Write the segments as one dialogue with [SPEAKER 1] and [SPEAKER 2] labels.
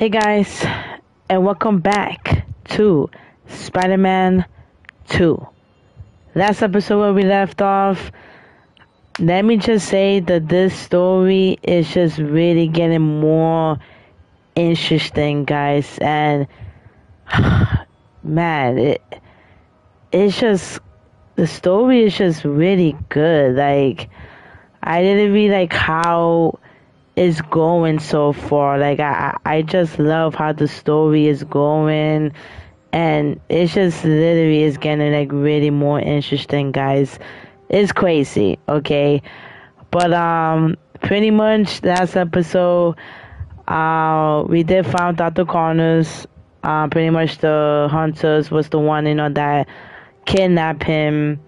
[SPEAKER 1] Hey guys, and welcome back to Spider Man 2. Last episode where we left off, let me just say that this story is just really getting more interesting, guys, and man, it it's just the story is just really good. Like I didn't really like how it's going so far. Like I I just love how the story is going and it's just literally is getting like really more interesting guys. It's crazy, okay? But um pretty much last episode uh we did find Dr. Connors. Uh, pretty much the hunters was the one you know that kidnapped him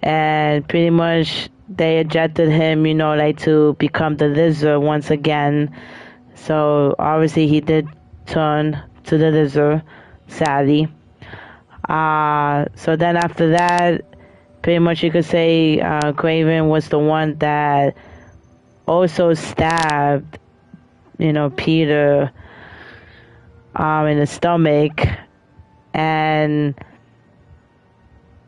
[SPEAKER 1] and pretty much they ejected him, you know, like to become the lizard once again. So obviously he did turn to the lizard, sadly. Uh, so then after that, pretty much you could say uh, Kraven was the one that also stabbed, you know, Peter um, in the stomach, and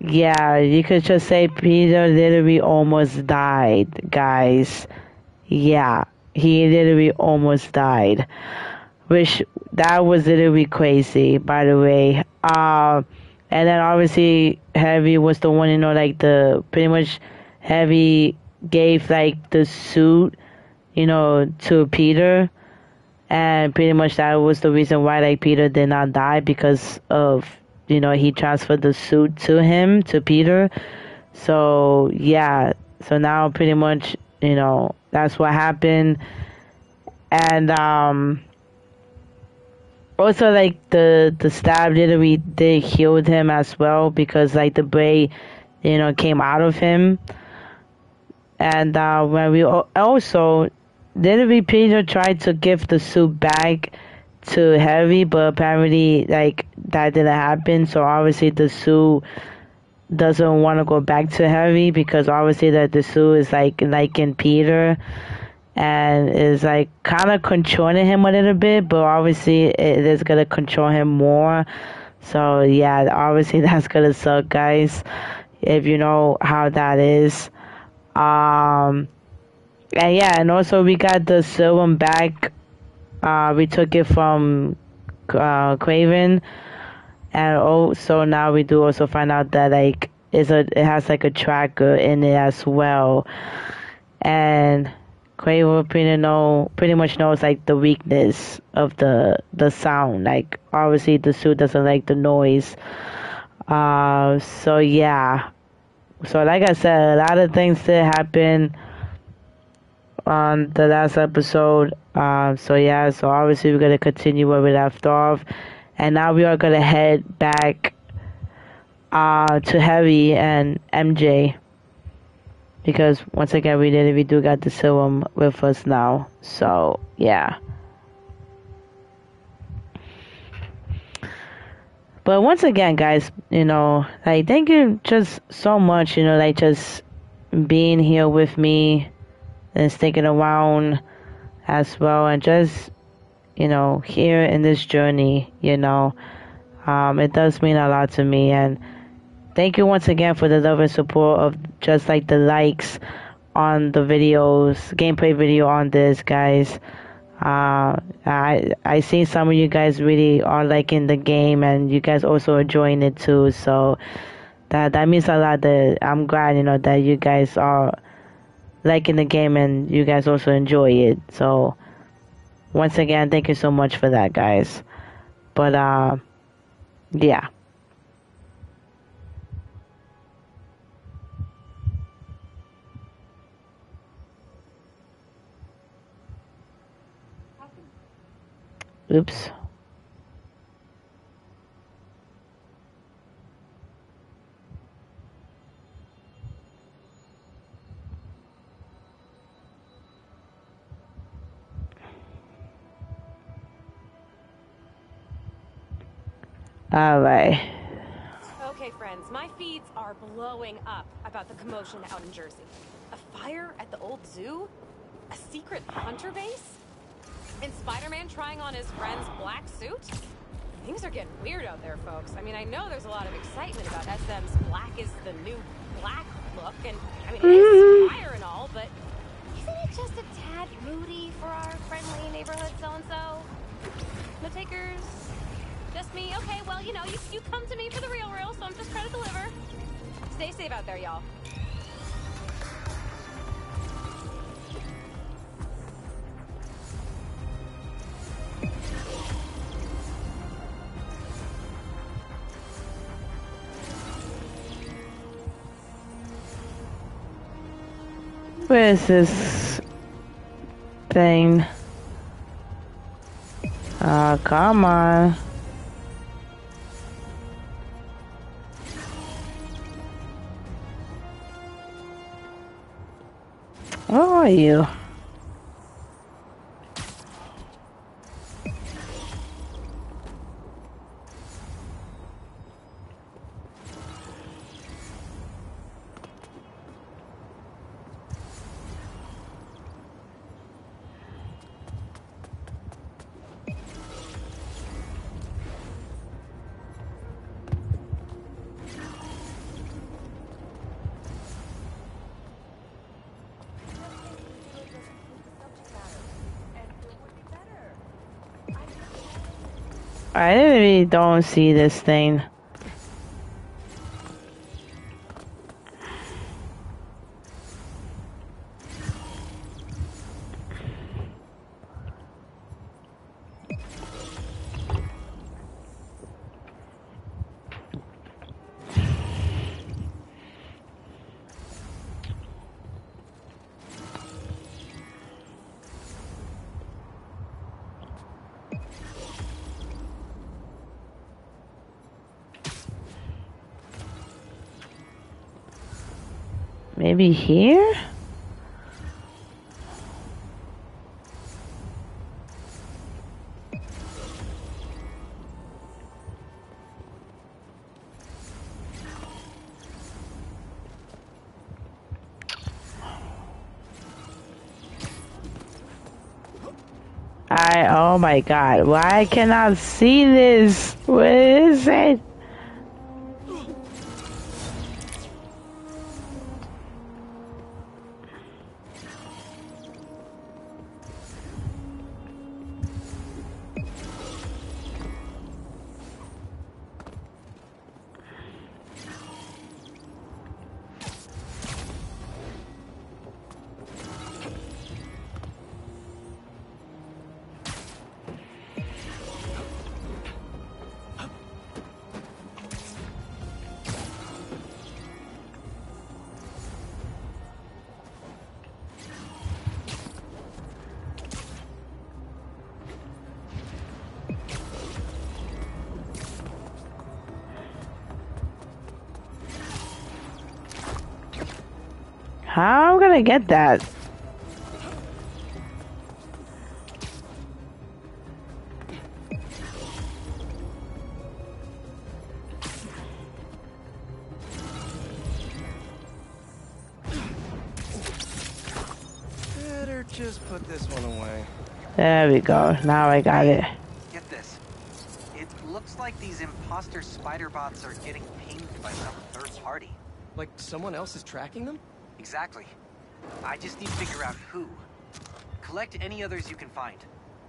[SPEAKER 1] yeah, you could just say Peter literally almost died, guys. Yeah, he literally almost died. Which, that was literally crazy, by the way. Uh, and then obviously, Heavy was the one, you know, like the, pretty much, Heavy gave, like, the suit, you know, to Peter. And pretty much that was the reason why, like, Peter did not die because of you know, he transferred the suit to him, to Peter. So, yeah. So now pretty much, you know, that's what happened. And, um, also like the the stab literally did healed him as well because like the braid you know came out of him and uh when we also literally peter tried to give the suit back to heavy but apparently like that didn't happen. So obviously the suit doesn't want to go back to Heavy because obviously that the suit is like like in Peter and is like kind of controlling him a little bit, but obviously it is gonna control him more. So yeah, obviously that's gonna suck, guys. If you know how that is. Um, and yeah, and also we got the serum back. Uh, we took it from uh, Kraven and also now we do also find out that like it's a it has like a tracker in it as well. And Kraven pretty know pretty much knows like the weakness of the the sound. Like obviously the suit doesn't like the noise. Uh so yeah. So like I said a lot of things that happen on the last episode uh, so yeah so obviously we're gonna continue where we left off and now we are gonna head back uh, to Heavy and MJ because once again we did we do got the serum with us now. So yeah. But once again, guys, you know, like thank you just so much, you know, like just being here with me and sticking around as well, and just you know, here in this journey, you know, um, it does mean a lot to me. And thank you once again for the love and support of just like the likes on the videos, gameplay video on this, guys. Uh, I I see some of you guys really are liking the game, and you guys also enjoying it too. So that that means a lot. That I'm glad you know that you guys are liking the game and you guys also enjoy it. So once again, thank you so much for that, guys. But, uh, yeah. Oops. Alright.
[SPEAKER 2] Okay, friends, my feeds are blowing up about the commotion out in Jersey. A fire at the old zoo? A secret hunter base? And Spider-Man trying on his friend's black suit? Things are getting weird out there, folks. I mean, I know there's a lot of excitement about SM's black is the new black look, and I mean, it's mm-hmm. fire and all, but isn't it just a tad moody for our friendly neighborhood so-and-so? No takers? Just me? Okay, well, you know, you, you come to me for the real real, so I'm just trying to deliver. Stay safe out there, y'all.
[SPEAKER 1] Where is this thing? Ah, come on. Where are you? I really don't see this thing. Here? I, oh my god, why I cannot see this? What is it? I get that?
[SPEAKER 3] Better just put this one away.
[SPEAKER 1] There we go. Now I got it.
[SPEAKER 4] Get this. It looks like these imposter spider bots are getting pinged by some third party.
[SPEAKER 3] Like someone else is tracking them?
[SPEAKER 4] Exactly. I just need to figure out who. Collect any others you can find.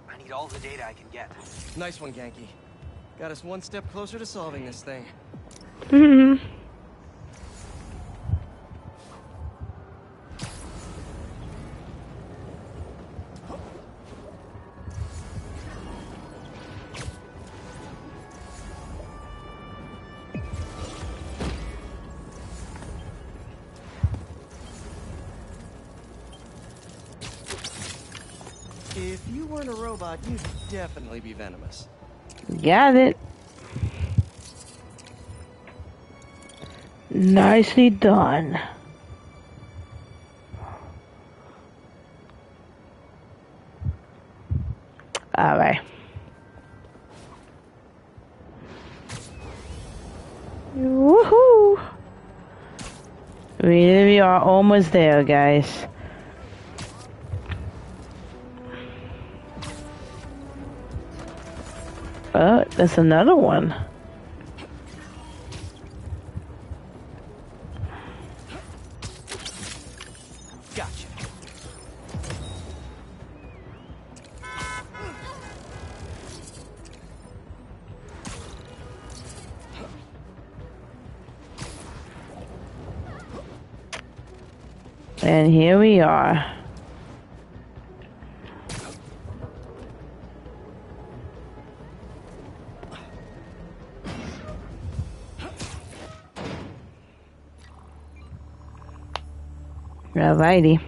[SPEAKER 4] I need all the data I can get.
[SPEAKER 3] Nice one, Genki. Got us one step closer to solving this thing.
[SPEAKER 1] hmm
[SPEAKER 3] a robot, you'd definitely be venomous.
[SPEAKER 1] Got it. Nicely done. Alright. Woohoo! We are almost there, guys. That's another one.
[SPEAKER 3] Gotcha.
[SPEAKER 1] And here we are. Alrighty.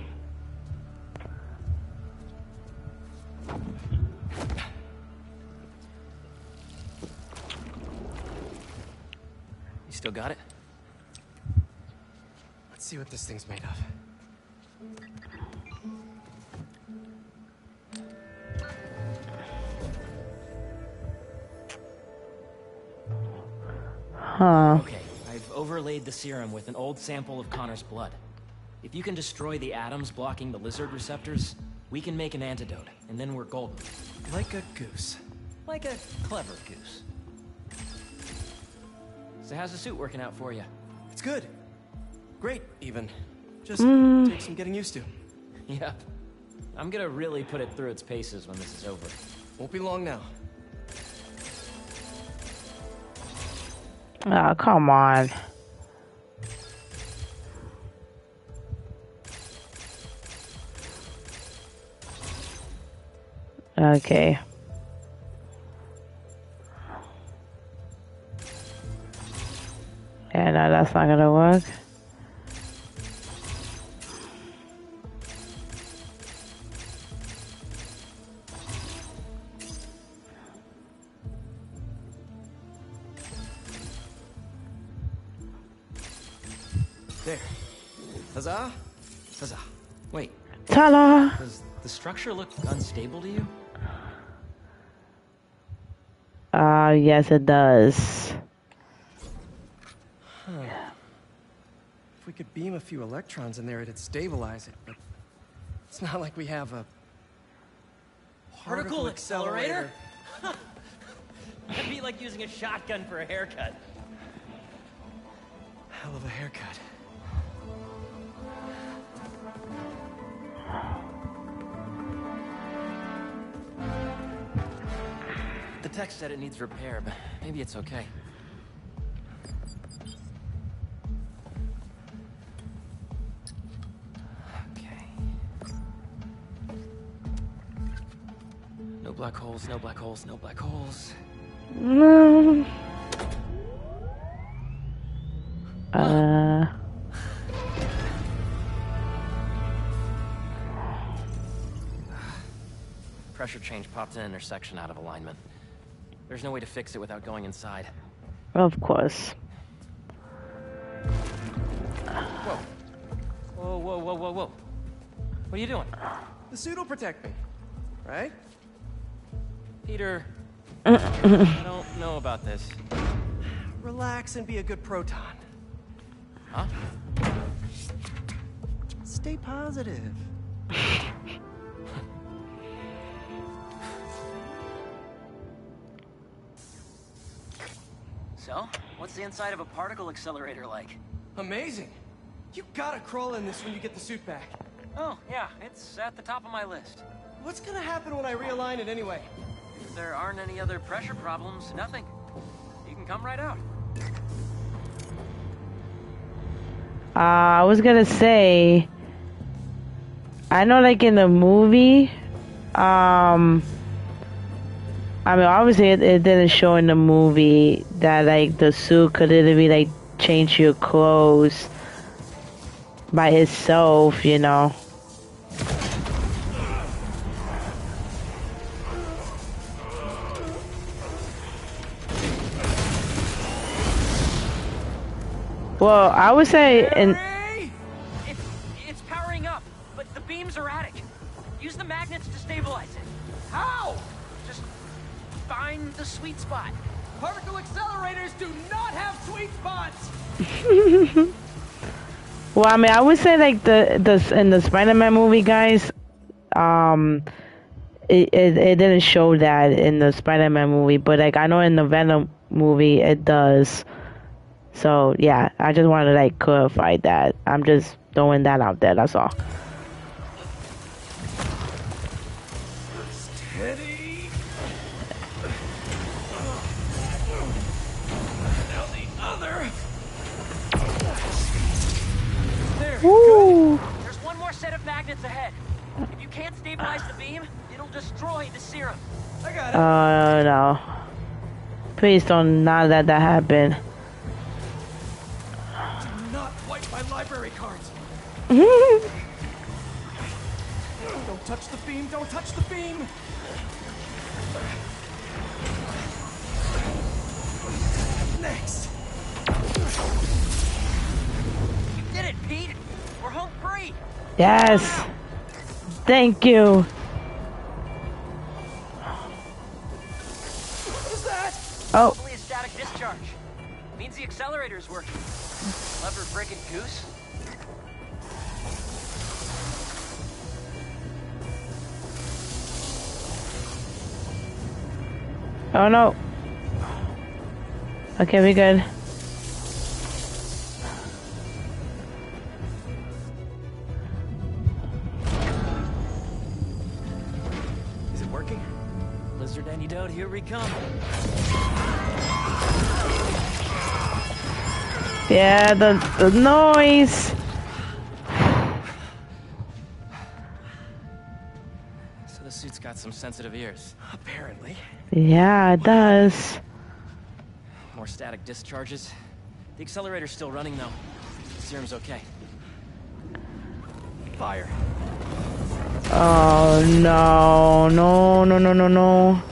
[SPEAKER 3] You still got it? Let's see what this thing's made of.
[SPEAKER 1] Huh.
[SPEAKER 5] Okay, I've overlaid the serum with an old sample of Connors' blood. If you can destroy the atoms blocking the lizard receptors, we can make an antidote, and then we're golden.
[SPEAKER 3] Like a goose.
[SPEAKER 5] Like a clever goose. So how's the suit working out for you?
[SPEAKER 3] It's good. Great, even. Just
[SPEAKER 1] Mm.
[SPEAKER 3] takes some getting used to.
[SPEAKER 5] Yep. I'm gonna really put it through its paces when this is over.
[SPEAKER 3] Won't be long now.
[SPEAKER 1] Oh, come on. Okay. Yeah, no, that's not gonna work.
[SPEAKER 3] There. Huzzah! Huzzah.
[SPEAKER 5] Wait,
[SPEAKER 1] Ta-da!
[SPEAKER 5] does the structure look unstable to you?
[SPEAKER 1] Uh, yes, it does.
[SPEAKER 3] If we could beam a few electrons in there, it'd stabilize it, but it's not like we have a
[SPEAKER 5] Particle accelerator? That'd be like using a shotgun for a haircut.
[SPEAKER 3] Hell of a haircut.
[SPEAKER 5] Text said it needs repair, but maybe it's okay. Okay. No black holes, no black holes, no black holes.
[SPEAKER 1] No. Uh,
[SPEAKER 5] Pressure change popped an intersection out of alignment. There's no way to fix it without going inside.
[SPEAKER 1] of course.
[SPEAKER 5] Whoa. Whoa, whoa, whoa, whoa, whoa. What are you doing?
[SPEAKER 3] The suit will protect me, right?
[SPEAKER 5] Peter, I don't know about this.
[SPEAKER 3] Relax and be a good proton.
[SPEAKER 5] Huh?
[SPEAKER 3] Stay positive.
[SPEAKER 5] what's the inside of a particle accelerator like?
[SPEAKER 3] Amazing. You gotta crawl in this when you get the suit back.
[SPEAKER 5] Oh, yeah, it's at the top of my list.
[SPEAKER 3] What's gonna happen when I realign it anyway?
[SPEAKER 5] If there aren't any other pressure problems, nothing. You can come right out.
[SPEAKER 1] Uh, I was gonna say, I know, like in the movie, um, I mean, obviously it, it didn't show in the movie that like the suit could literally like change your clothes by itself, you know. Well, I would say, in
[SPEAKER 5] sweet spot.
[SPEAKER 3] Particle accelerators do not have sweet spots!
[SPEAKER 1] Well, I mean, I would say like the the in the Spider-Man movie, guys, um, it, it it didn't show that in the Spider-Man movie, but like I know in the Venom movie it does. So yeah, I just wanted to like clarify that. I'm just throwing that out there. That's all.
[SPEAKER 3] Steady. There.
[SPEAKER 1] Woo!
[SPEAKER 5] There's one more set of magnets ahead. If you can't stabilize the beam, it'll destroy the serum.
[SPEAKER 3] I got it.
[SPEAKER 1] Uh no. Please don't not let that happen.
[SPEAKER 3] Do not wipe my library cards. Don't touch the beam. Don't touch the beam. Next.
[SPEAKER 5] You did it, Pete. We're home free.
[SPEAKER 1] yes. Thank you.
[SPEAKER 3] What is that?
[SPEAKER 1] Oh,
[SPEAKER 5] Only a static discharge. Means the accelerator's working. Clever friggin' goose.
[SPEAKER 1] oh no. Okay, we good.
[SPEAKER 5] Here we come.
[SPEAKER 1] Yeah, the the noise.
[SPEAKER 5] So the suit's got some sensitive ears.
[SPEAKER 3] Apparently.
[SPEAKER 1] Yeah, it does.
[SPEAKER 5] More static discharges. The accelerator's still running though. The serum's okay.
[SPEAKER 3] Fire.
[SPEAKER 1] Oh no, no, no, no, no, no.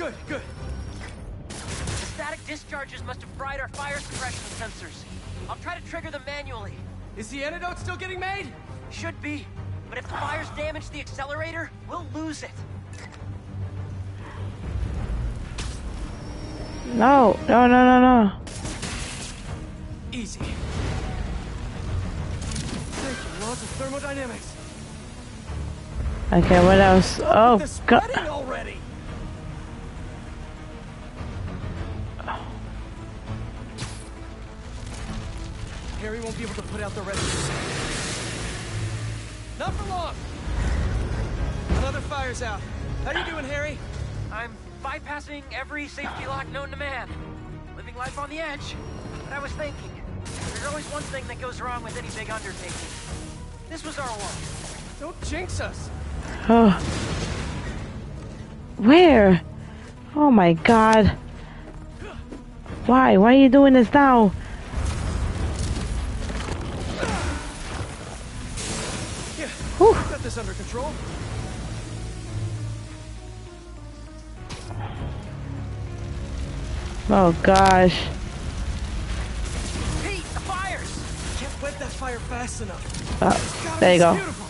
[SPEAKER 3] Good, good.
[SPEAKER 5] The static discharges must have fried our fire suppression sensors. I'll try to trigger them manually.
[SPEAKER 3] Is the antidote still getting made?
[SPEAKER 5] Should be. But if the fires damage the accelerator, we'll lose it.
[SPEAKER 1] No, no, no, no, no.
[SPEAKER 3] Easy. Thank you, laws of thermodynamics.
[SPEAKER 1] Okay, what else? Oh,
[SPEAKER 3] the
[SPEAKER 1] God.
[SPEAKER 3] already. Harry won't be able to put out the rest of this. Not for long. Another fire's out. How are you doing, Harry?
[SPEAKER 5] I'm bypassing every safety lock known to man. Living life on the edge. But I was thinking, there's always one thing that goes wrong with any big undertaking. This was our one.
[SPEAKER 3] Don't jinx us.
[SPEAKER 1] Oh. Where? Oh my god. Why? Why are you doing this now? Whew.
[SPEAKER 3] got this under control.
[SPEAKER 1] Oh gosh.
[SPEAKER 5] Pete, the fires!
[SPEAKER 3] Can't wet that fire fast enough.
[SPEAKER 1] Oh,
[SPEAKER 3] God,
[SPEAKER 1] there you go.
[SPEAKER 3] Beautiful.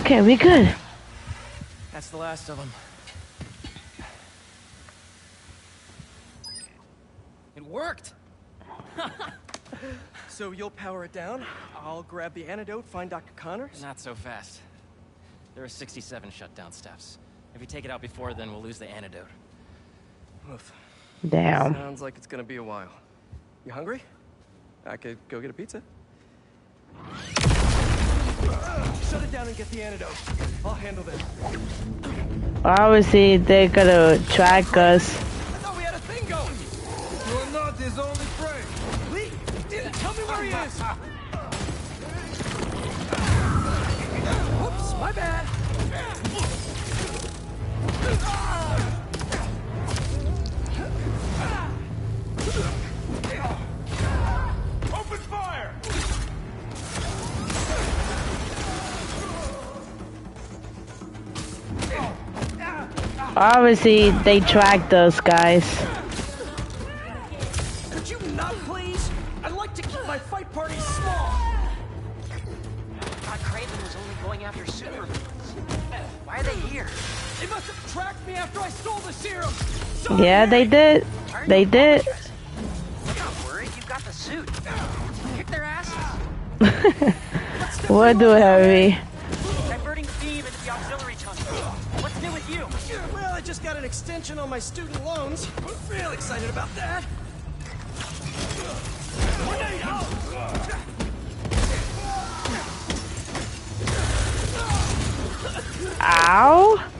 [SPEAKER 1] Okay, we good.
[SPEAKER 3] That's the last of them. It worked. so you'll power it down. I'll grab the antidote, find Dr. Connors.
[SPEAKER 6] Not so fast. There are 67 shutdown steps. If we take it out before then, we'll lose the antidote.
[SPEAKER 3] Oof.
[SPEAKER 1] Damn.
[SPEAKER 3] Sounds like it's gonna be a while. You hungry? I could go get a pizza. Shut it down and get the antidote. I'll handle this.
[SPEAKER 1] Obviously, they're gonna track us.
[SPEAKER 3] Tell me he is. Whoops, my bad. Open fire!
[SPEAKER 1] Obviously, they tracked those guys. Yeah, they did. They did.
[SPEAKER 5] I'm not. You've got the suit. Kick their asses.
[SPEAKER 1] What do heavy?
[SPEAKER 5] Diverting beam into the auxiliary tunnel. What's new with you?
[SPEAKER 3] Well, I just got an extension on my student loans. I'm real excited about that.
[SPEAKER 1] Ow.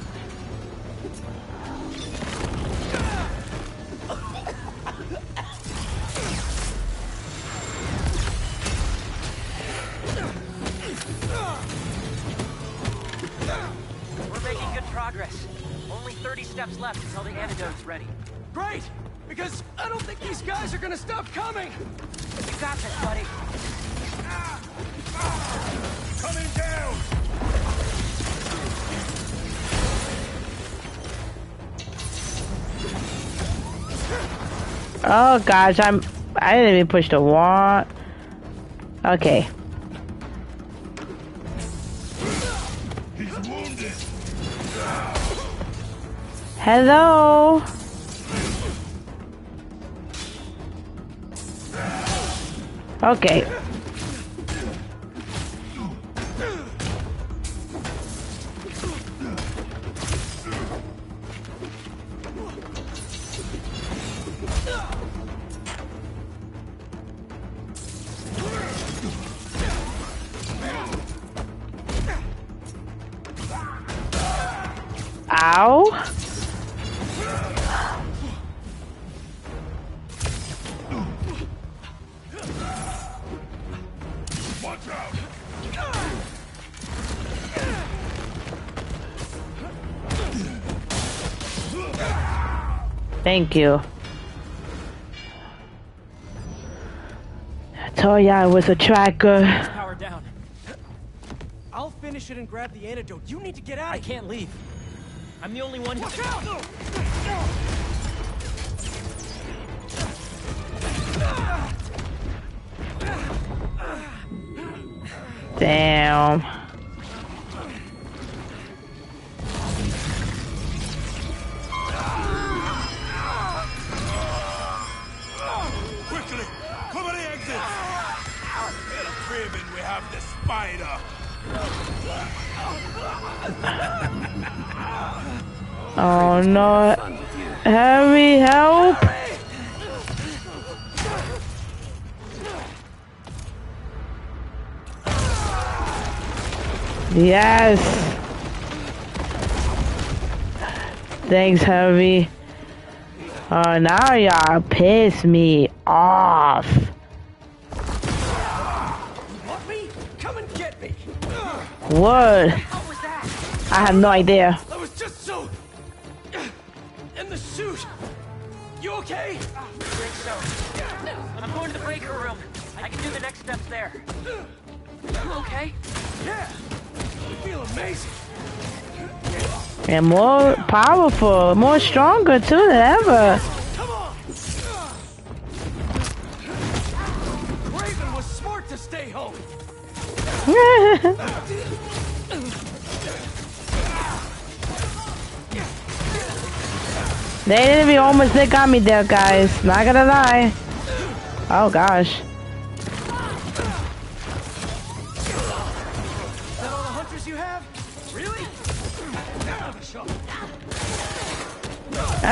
[SPEAKER 5] Ready.
[SPEAKER 3] Great! Because I don't think these guys are gonna stop coming!
[SPEAKER 5] You got this, buddy.
[SPEAKER 3] Coming down!
[SPEAKER 1] Oh gosh, I'm. I didn't even push the wall. Okay.
[SPEAKER 7] He's wounded.
[SPEAKER 1] Hello. Okay. Thank you. I told ya I was a tracker.
[SPEAKER 5] Power down.
[SPEAKER 3] I'll finish it and grab the antidote. You need to get out
[SPEAKER 5] I can't leave. I'm the only one who
[SPEAKER 3] Watch
[SPEAKER 5] can...
[SPEAKER 3] out!
[SPEAKER 1] Damn. Oh no. Harry, help! Yes! Thanks, Harry. Oh, now y'all piss me off.
[SPEAKER 3] Want me? Come and get me! Ugh,
[SPEAKER 1] What?
[SPEAKER 5] What was that?
[SPEAKER 1] I have no idea. And more powerful, more stronger too than ever.
[SPEAKER 3] Kraven was smart to stay home!
[SPEAKER 1] They didn't even almost they got me there, guys. Not gonna lie. Oh gosh.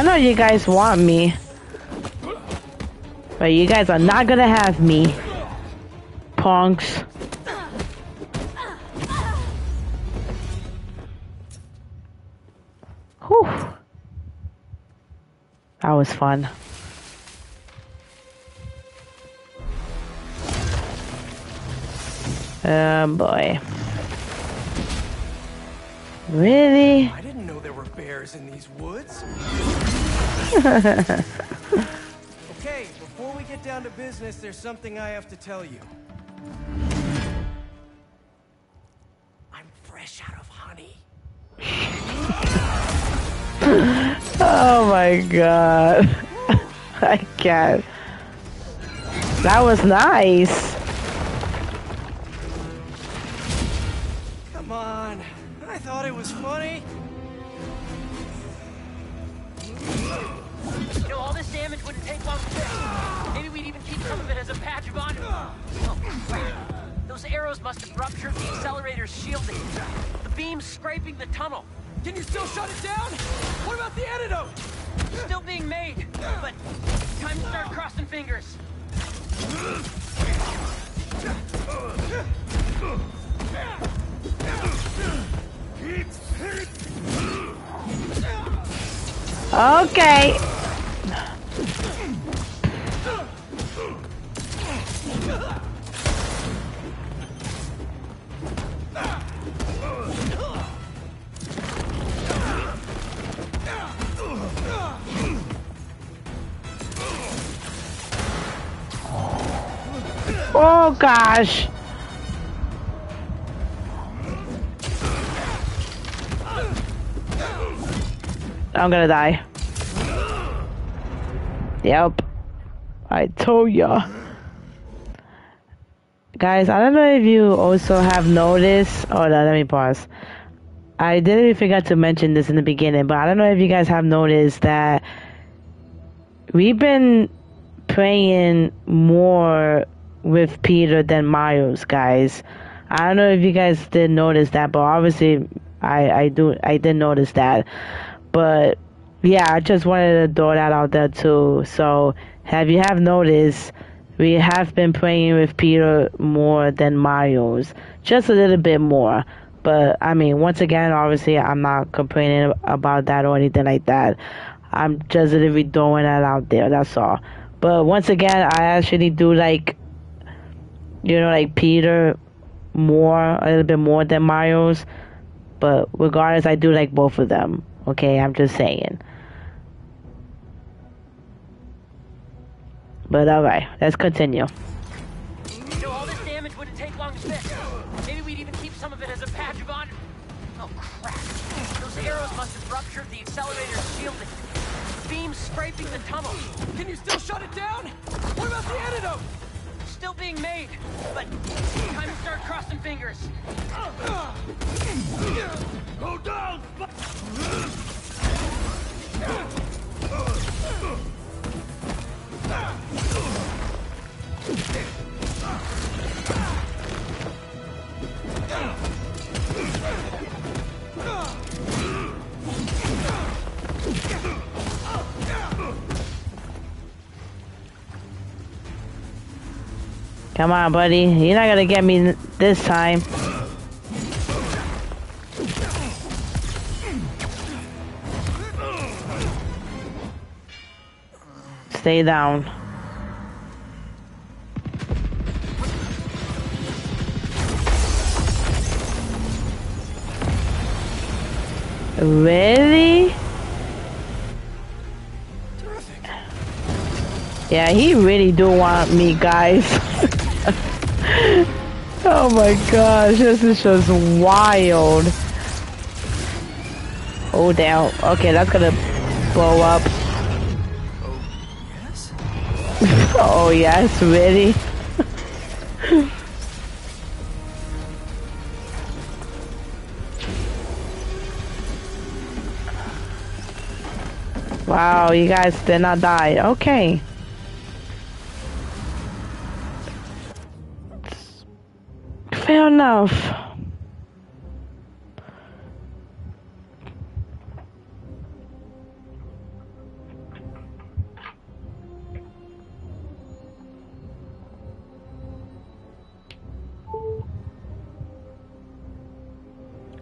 [SPEAKER 1] I know you guys want me. But you guys are not gonna have me. Punks. Whew. That was fun. Oh boy. Really?
[SPEAKER 3] Bears in these woods. okay, before we get down to business, there's something I have to tell you. I'm fresh out of honey.
[SPEAKER 1] Oh my god. I can't. That was nice.
[SPEAKER 5] Arrows must have ruptured the accelerator's shielding. The beam's scraping the tunnel.
[SPEAKER 3] Can you still shut it down? What about the antidote?
[SPEAKER 5] Still being made, but time to start crossing fingers.
[SPEAKER 1] Okay. Oh gosh. I'm gonna die. Yep. I told ya. Guys, I don't know if you also have noticed. Oh, no, let me pause. I didn't even forget to mention this in the beginning, but I don't know if you guys have noticed that we've been praying more with Peter than Miles, guys. I don't know if you guys did notice that, but obviously I I do I did notice that. But yeah, I just wanted to throw that out there too. So have you have noticed we have been praying with Peter more than Miles, just a little bit more. But I mean, once again, obviously, I'm not complaining about that or anything like that. I'm just literally throwing that out there. That's all. But once again, I actually do like, you know, like Peter more, a little bit more than Miles. But regardless, I do like both of them. Okay, I'm just saying. But alright, let's continue.
[SPEAKER 5] You know, all this damage wouldn't take long to fix. Maybe we'd even keep some of it as a badge of honor. Oh, crap. Those arrows must have ruptured the accelerator's shielding. The beam's scraping the tunnel.
[SPEAKER 3] Can you still shut it down? What about the antidote?
[SPEAKER 5] Still being made, but time to start crossing fingers.
[SPEAKER 7] Go down!
[SPEAKER 1] Come on, buddy. You're not gonna get me this time. Stay down. Really? Yeah, he really do want me, guys. oh my gosh, this is just wild. Oh damn. Okay, that's gonna blow up. oh yes, oh, really? wow, you guys did not die. Okay. Fair enough.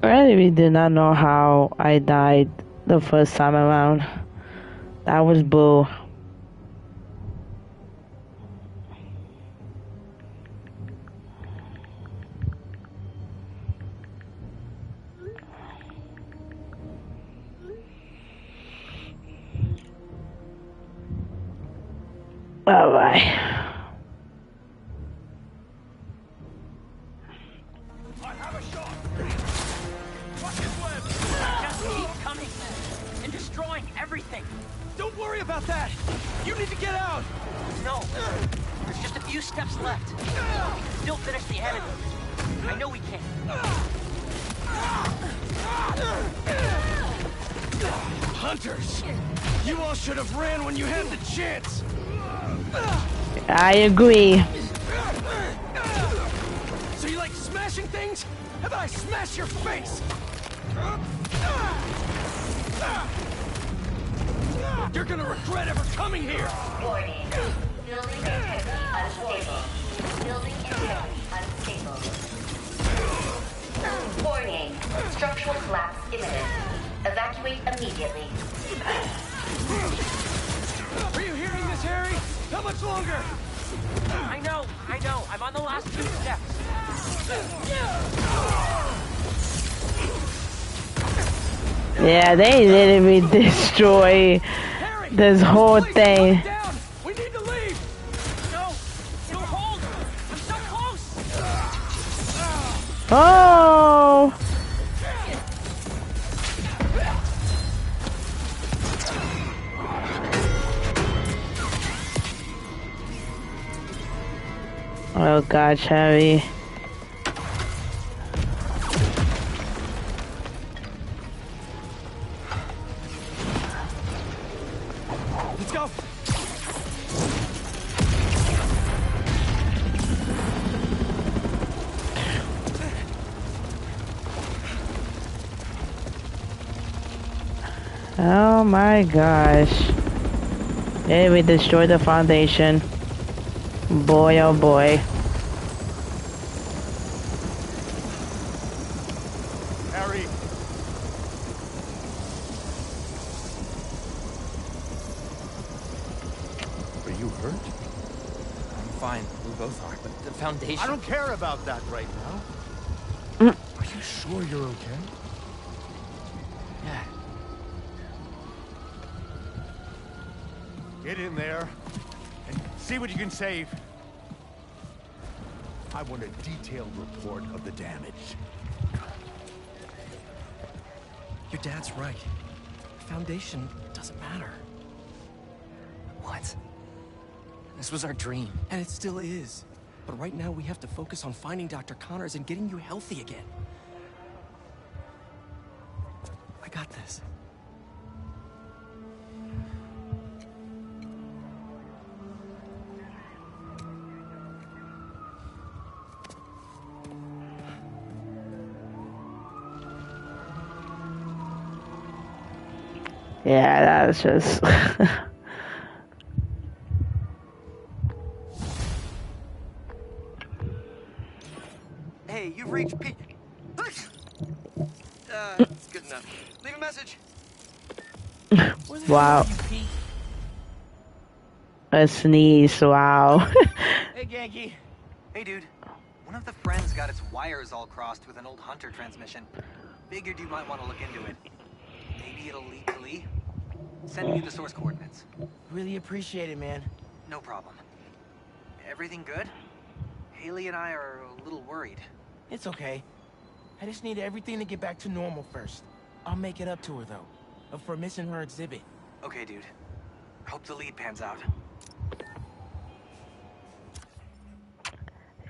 [SPEAKER 1] I really did not know how I died the first time around. That was bull. All right.
[SPEAKER 5] There's just a few steps left. We can still finish the antidote. I know we can.
[SPEAKER 3] Hunters! You all should have ran when you had the chance.
[SPEAKER 1] I agree.
[SPEAKER 3] So you like smashing things? How about I smash your face? You're gonna regret ever coming here!
[SPEAKER 8] Warning. Building integrity unstable. Building integrity unstable. Warning. Structural collapse imminent. Evacuate immediately.
[SPEAKER 3] Are you hearing this, Harry? How much longer?
[SPEAKER 5] I know, I know. I'm on the last two steps.
[SPEAKER 1] Yeah, they literally destroy this whole thing. Oh! Oh gosh, Harry. My gosh. Hey, we destroyed the foundation. Boy, oh boy.
[SPEAKER 7] Harry! Are you hurt?
[SPEAKER 6] I'm fine. We both are. But the foundation.
[SPEAKER 7] I don't care about that right now. Mm. Are you sure you're okay? Can save. I want a detailed report of the damage.
[SPEAKER 3] Your dad's right. The foundation doesn't matter.
[SPEAKER 6] What? This was our dream.
[SPEAKER 3] And it still is. But right now we have to focus on finding Dr. Connors and getting you healthy again. I got this.
[SPEAKER 1] Yeah, that was just.
[SPEAKER 4] Hey, you've reached Pete. Uh, it's good enough. Leave a message.
[SPEAKER 1] wow. A sneeze, wow.
[SPEAKER 5] Hey, Ganke.
[SPEAKER 4] Hey, dude. One of the friends got its wires all crossed with an old Hunter transmission. Figured you might want to look into it. Maybe it'll lead to Lee. Sending you the source coordinates.
[SPEAKER 5] Really appreciate it, man.
[SPEAKER 4] No problem. Everything good? Haley and I are a little worried.
[SPEAKER 5] It's okay. I just need everything to get back to normal first. I'll make it up to her, though. For missing her exhibit.
[SPEAKER 4] Okay, dude. Hope the lead pans out.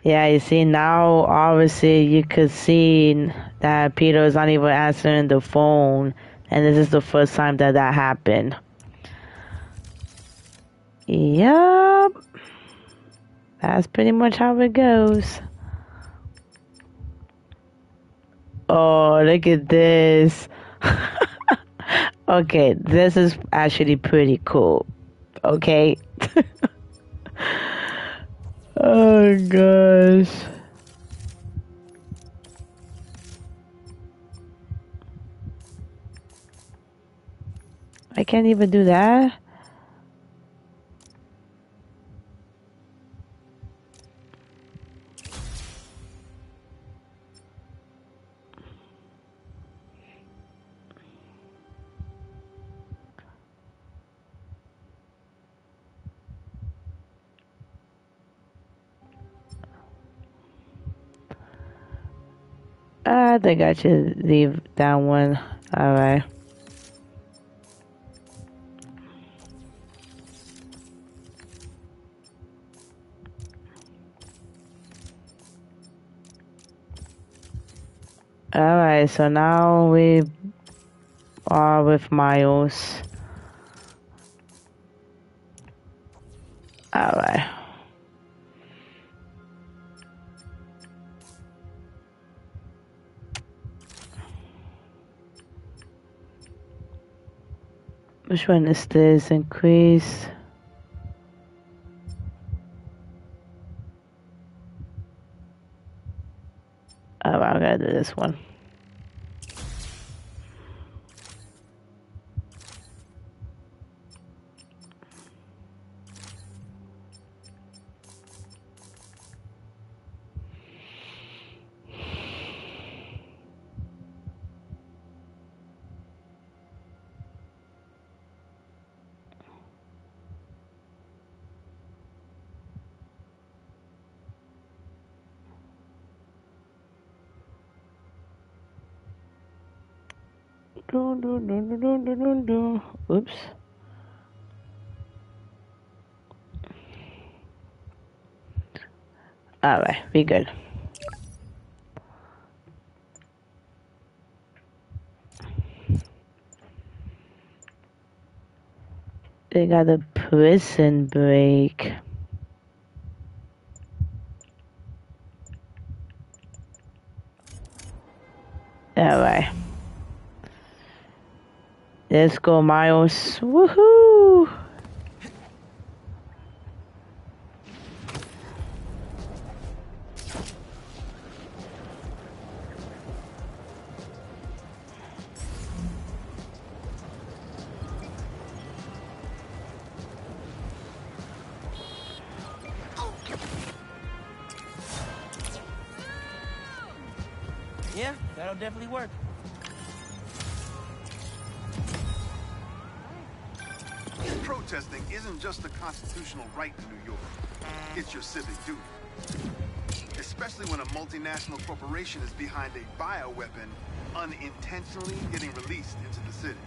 [SPEAKER 1] yeah, you see, now obviously you could see that Peter is not even answering the phone, and this is the first time that that happened. Yup. That's pretty much how it goes. Oh, look at this. okay, this is actually pretty cool. Okay. oh gosh. I can't even do that. I think I should leave that one. Alright. Alright, so now we are with Miles. Alright. Which one is this? Increase. Oh, I'm gonna do this one. They got a prison break. Alright. Let's go, Miles. Woohoo!
[SPEAKER 9] Constitutional right in New York. It's your civic duty. Especially when a multinational corporation is behind a bioweapon unintentionally getting released into the city.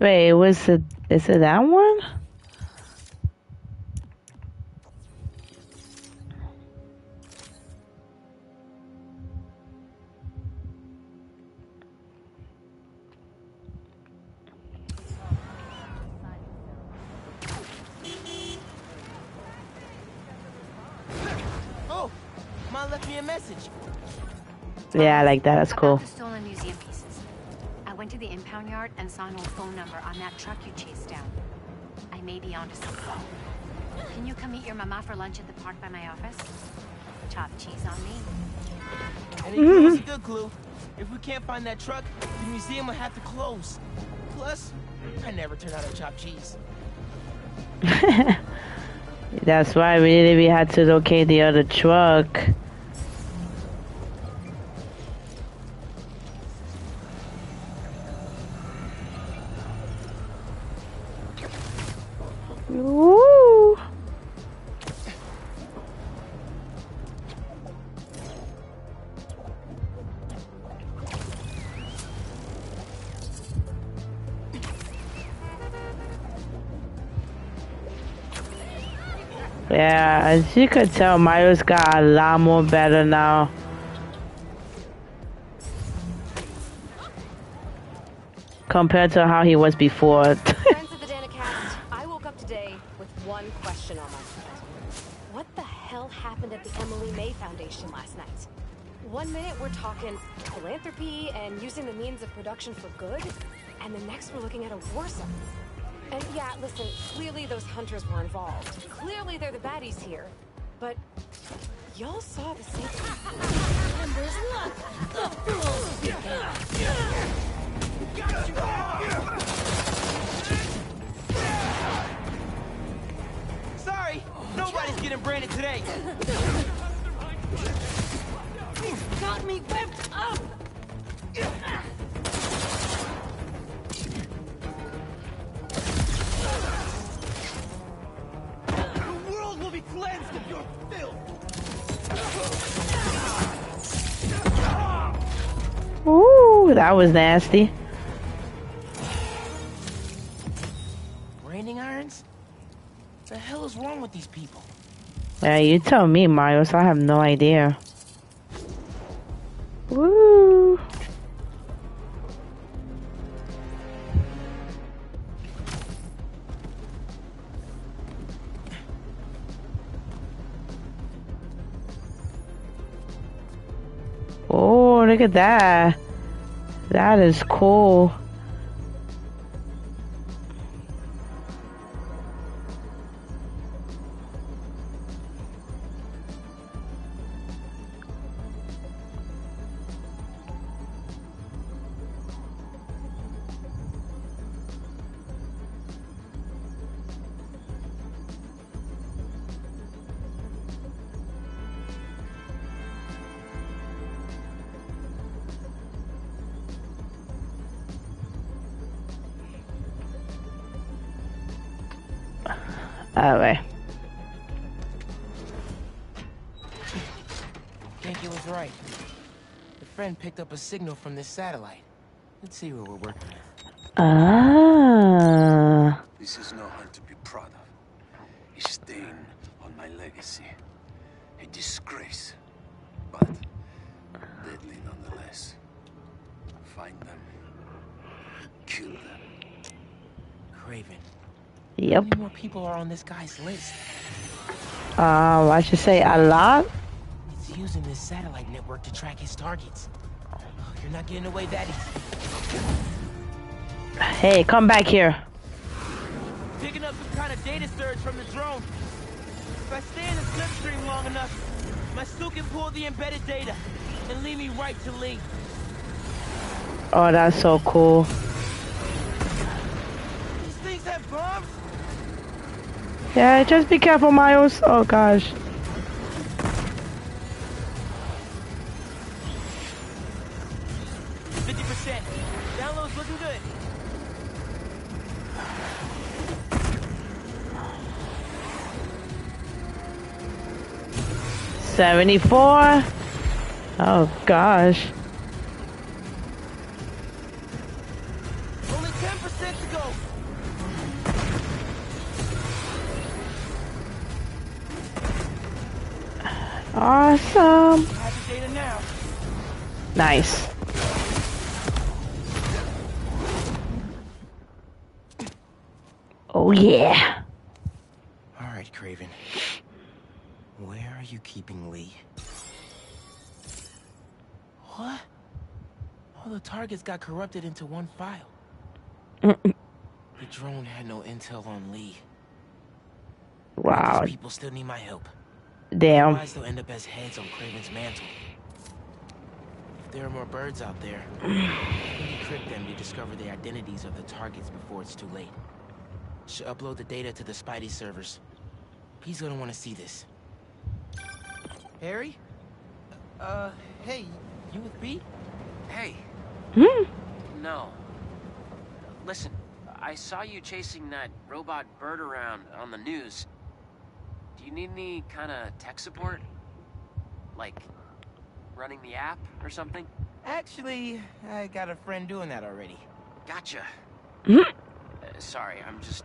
[SPEAKER 1] Wait, was it? Is it that one? Yeah, I like that. That's cool.
[SPEAKER 10] Stolen museum pieces. I went to the impound yard and saw an old phone number on that truck you chased down. I may be onto something. Can you come meet your mama for lunch at the park by my office? Chopped cheese on me.
[SPEAKER 11] And it was a good clue. If we can't find that truck, the museum will have to close. Plus, I never turn out a chopped cheese.
[SPEAKER 1] That's why really we had to locate the other truck. As you could tell, Mario's got a lot more better now. Compared to how he was before. was nasty.
[SPEAKER 11] Raining irons? What the hell is wrong with these people?
[SPEAKER 1] Yeah, you tell me, Mario, so I have no idea. Woo! Oh, look at that. That is cool.
[SPEAKER 11] Picked up a signal from this satellite. Let's see what we're working with.
[SPEAKER 1] Ah.
[SPEAKER 7] This is no hunt to be proud of. A stain on my legacy. A disgrace. But deadly nonetheless. Find them. Kill them.
[SPEAKER 11] Kraven.
[SPEAKER 1] Yep.
[SPEAKER 11] How many more people are on this guy's list?
[SPEAKER 1] Um, I should say a lot.
[SPEAKER 11] It's using this satellite network to track his targets. You're not getting away that easy.
[SPEAKER 1] Hey, come back here.
[SPEAKER 11] Picking up some kind of data surge from the drone. If I stay in the slipstream long enough, my suit can pull the embedded data and lead me right to Lee.
[SPEAKER 1] Oh, that's so cool.
[SPEAKER 11] These things have bombs?
[SPEAKER 1] Yeah, just be careful, Miles. Oh gosh. 74. Oh gosh.
[SPEAKER 11] Only 10% to go.
[SPEAKER 1] Awesome. Nice. Oh yeah.
[SPEAKER 11] Targets got corrupted into one file. the drone had no intel on Lee.
[SPEAKER 1] Wow.
[SPEAKER 11] These people still need my help.
[SPEAKER 1] Damn.
[SPEAKER 11] Otherwise, they'll end up as heads on Kraven's mantle. If there are more birds out there, we can decrypt them to discover the identities of the targets before it's too late. Should upload the data to the Spidey servers. He's gonna want to see this. Harry? Uh, hey, you with B?
[SPEAKER 5] Hey,
[SPEAKER 1] Hmm.
[SPEAKER 5] no. Listen, I saw you chasing that robot bird around on the news. Do you need any kind of tech support? Like running the app or something?
[SPEAKER 11] Actually, I got a friend doing that already.
[SPEAKER 5] Gotcha.
[SPEAKER 1] Hmm.
[SPEAKER 5] Uh, sorry, I'm just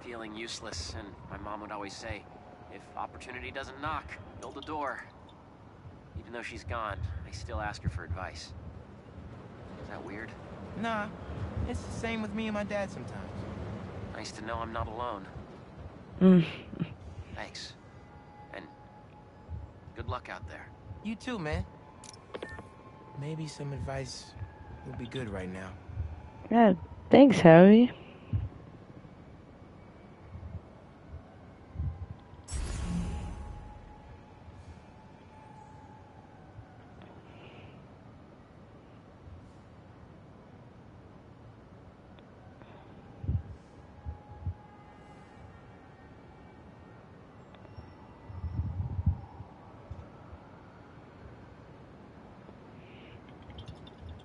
[SPEAKER 5] feeling useless, and my mom would always say, if opportunity doesn't knock, build a door. Even though she's gone, I still ask her for advice. Is that weird?
[SPEAKER 11] Nah, it's the same with me and my dad sometimes.
[SPEAKER 5] Nice to know I'm not alone.
[SPEAKER 1] Mm.
[SPEAKER 5] Thanks. And good luck out there.
[SPEAKER 11] You too, man. Maybe some advice would be good right now.
[SPEAKER 1] Yeah. Thanks, Harry.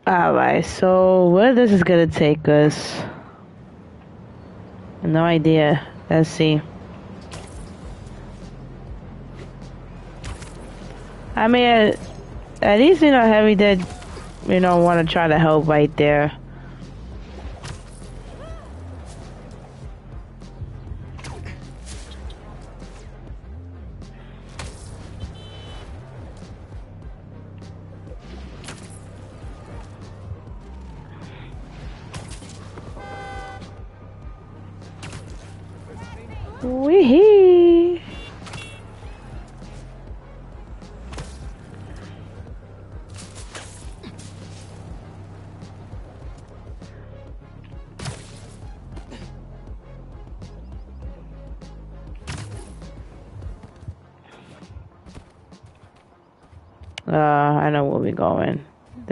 [SPEAKER 1] Alright, so where this is gonna take us? No idea. Let's see. I mean, at, least you know Heavy did, you know, want to try to help right there.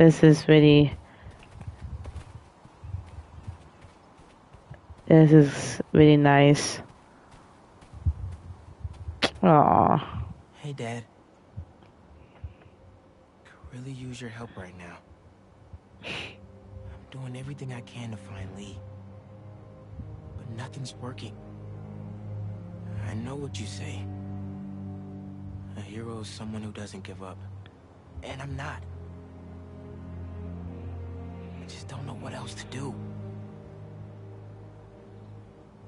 [SPEAKER 1] This is really. This is really nice. Aw.
[SPEAKER 11] Hey, Dad. Could really use your help right now. I'm doing everything I can to find Lee. But nothing's working. I know what you say. A hero is someone who doesn't give up. And I'm not. I just don't know what else to do.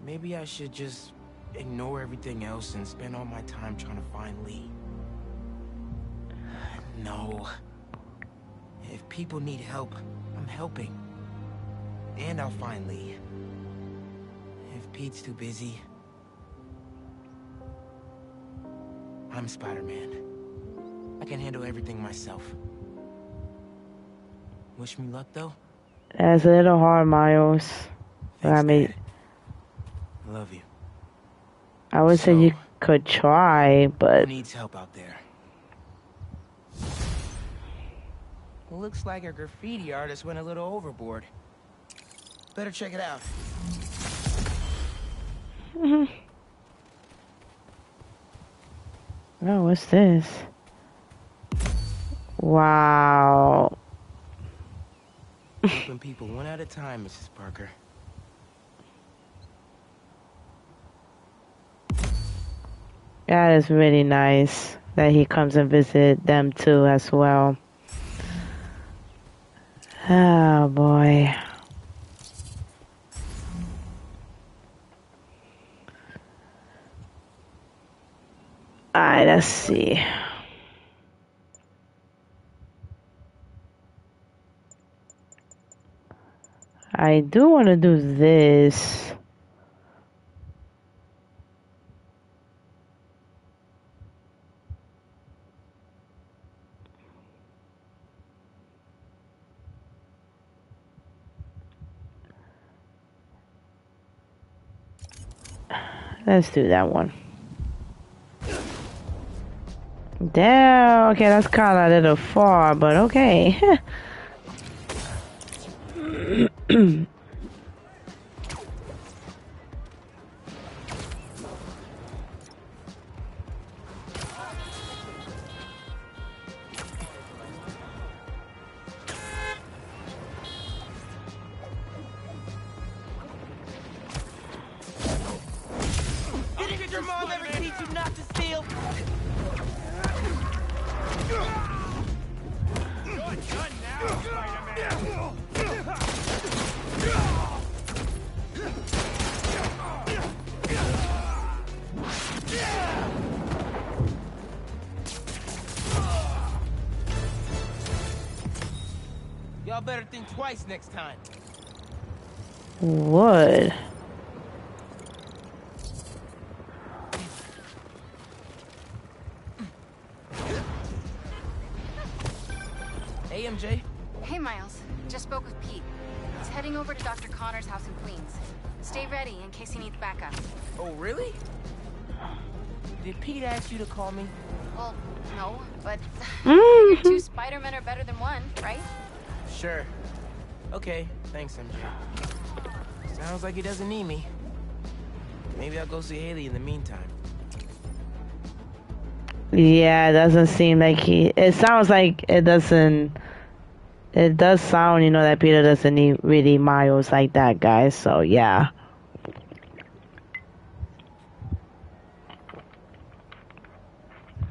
[SPEAKER 11] Maybe I should just ignore everything else and spend all my time trying to find Lee. No. If people need help, I'm helping. And I'll find Lee. If Pete's too busy, I'm Spider-Man. I can handle everything myself. Wish me luck, though.
[SPEAKER 1] That's a little hard, Miles. I mean,
[SPEAKER 11] Love you.
[SPEAKER 1] I would say you could try,
[SPEAKER 11] Who
[SPEAKER 1] but
[SPEAKER 11] needs help out there? Looks like our graffiti artist went a little overboard. Better check it out.
[SPEAKER 1] oh, what's this? Wow.
[SPEAKER 11] Helping people one at a time, Mrs. Parker.
[SPEAKER 1] That is really nice that he comes and visit them too as well. Oh boy. Alright, let's see. I do want to do this. Let's do that one. Damn, okay, that's kind of a little far, but okay.
[SPEAKER 11] 咳 time.
[SPEAKER 1] Would.
[SPEAKER 11] Hey, MJ.
[SPEAKER 10] Hey, Miles. Just spoke with Pete. He's heading over to Dr. Connors' house in Queens. Stay ready in case he needs backup.
[SPEAKER 11] Oh, really? Did Pete ask you to call me?
[SPEAKER 10] Well, no, but
[SPEAKER 1] Mm.
[SPEAKER 10] two Spider-Men are better than one, right?
[SPEAKER 11] Sure. Okay, thanks, MJ. Sounds like he doesn't need me. Maybe I'll go see Haley in the meantime.
[SPEAKER 1] Yeah, it doesn't seem like he. It sounds like it doesn't. It does sound, you know, that Peter doesn't need really Miles like that, guys. So yeah.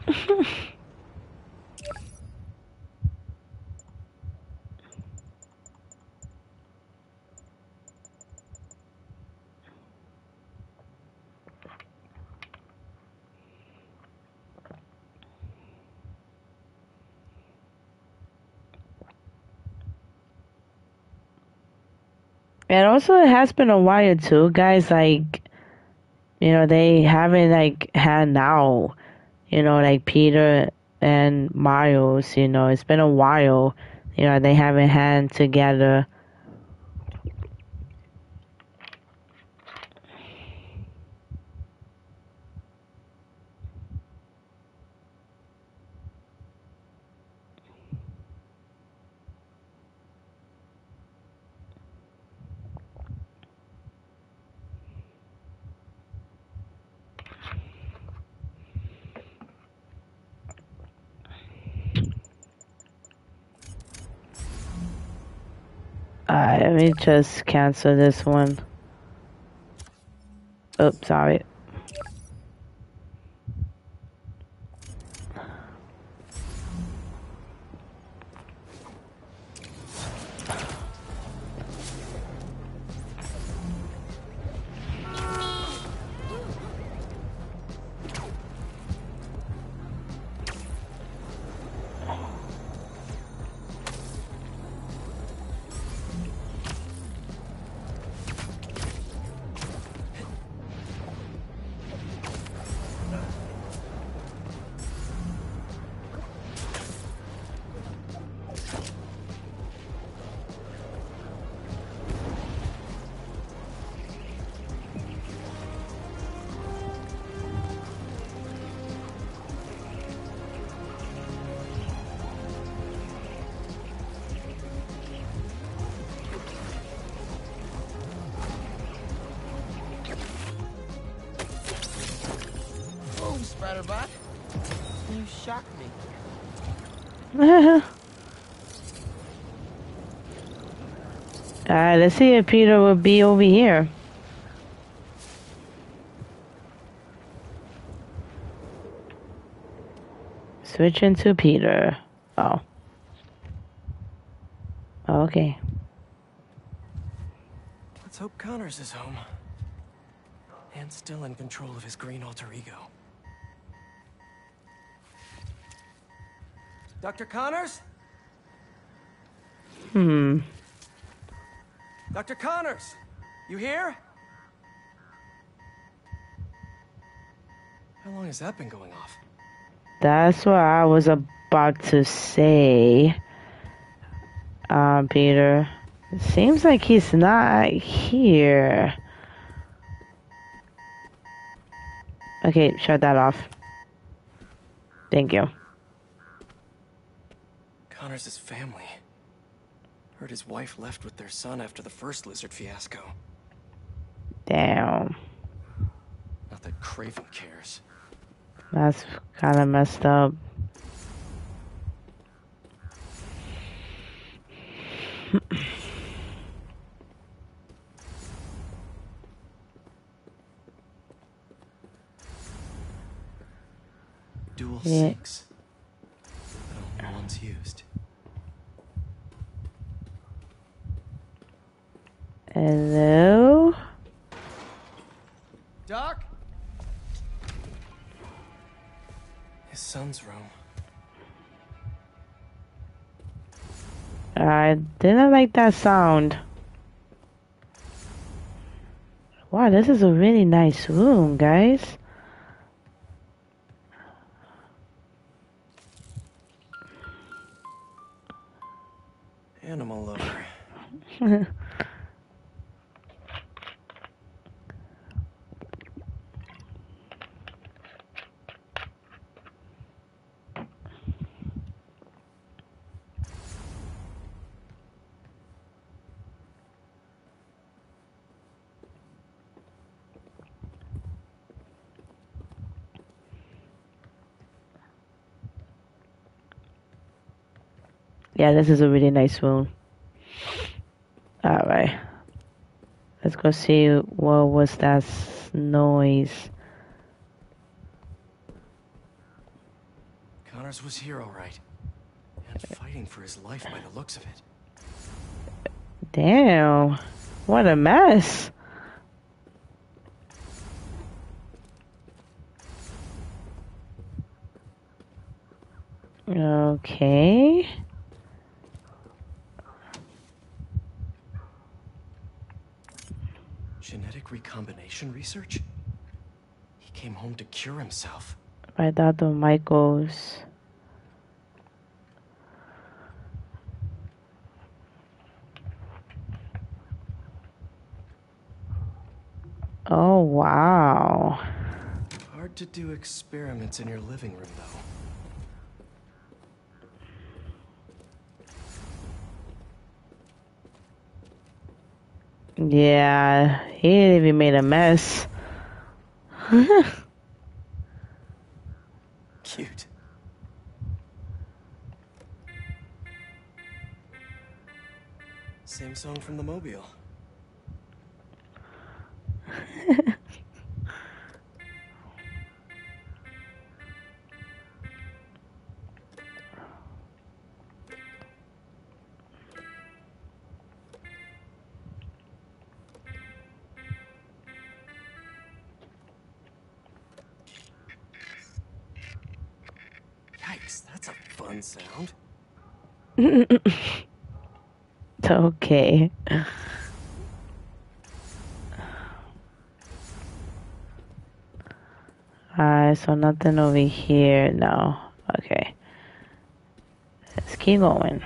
[SPEAKER 1] And also, it has been a while too, guys. Like, you know, they haven't like had now, you know, like Peter and Miles. You know, it's been a while. You know, they haven't had together. Alright, let me just cancel this one. Oops, sorry. See if Peter would be over here. Switching to Peter. Oh. Okay.
[SPEAKER 3] Let's hope Connors is home. And still in control of his green alter ego. Dr. Connors?
[SPEAKER 1] Hmm.
[SPEAKER 3] Dr. Connors! You here? How long has that been going off?
[SPEAKER 1] That's what I was about to say. Um, Peter. It seems like he's not here. Okay, shut that off. Thank you.
[SPEAKER 3] Connors' family. Heard his wife left with their son after the first lizard fiasco.
[SPEAKER 1] Damn.
[SPEAKER 3] Not that Kraven cares.
[SPEAKER 1] That's kind of messed up.
[SPEAKER 3] Dual
[SPEAKER 1] Yeah.
[SPEAKER 3] sinks. But only one's used.
[SPEAKER 1] Hello?
[SPEAKER 3] Doc? His son's room.
[SPEAKER 1] I didn't like that sound. Wow, this is a really nice room, guys. Yeah, this is a really nice room. Alright. Let's go see what was that noise.
[SPEAKER 3] Connors was here, all right. And fighting for his life by the looks of it.
[SPEAKER 1] Damn. What a mess. Okay.
[SPEAKER 3] Genetic recombination research? He came home to cure himself.
[SPEAKER 1] By Dr. Michaels. Oh, wow.
[SPEAKER 3] Hard to do experiments in your living room, though.
[SPEAKER 1] Yeah, he even made a mess.
[SPEAKER 3] Cute. Same song from the Mobile.
[SPEAKER 1] okay. Alright, so nothing over here. No. Okay. Let's keep going.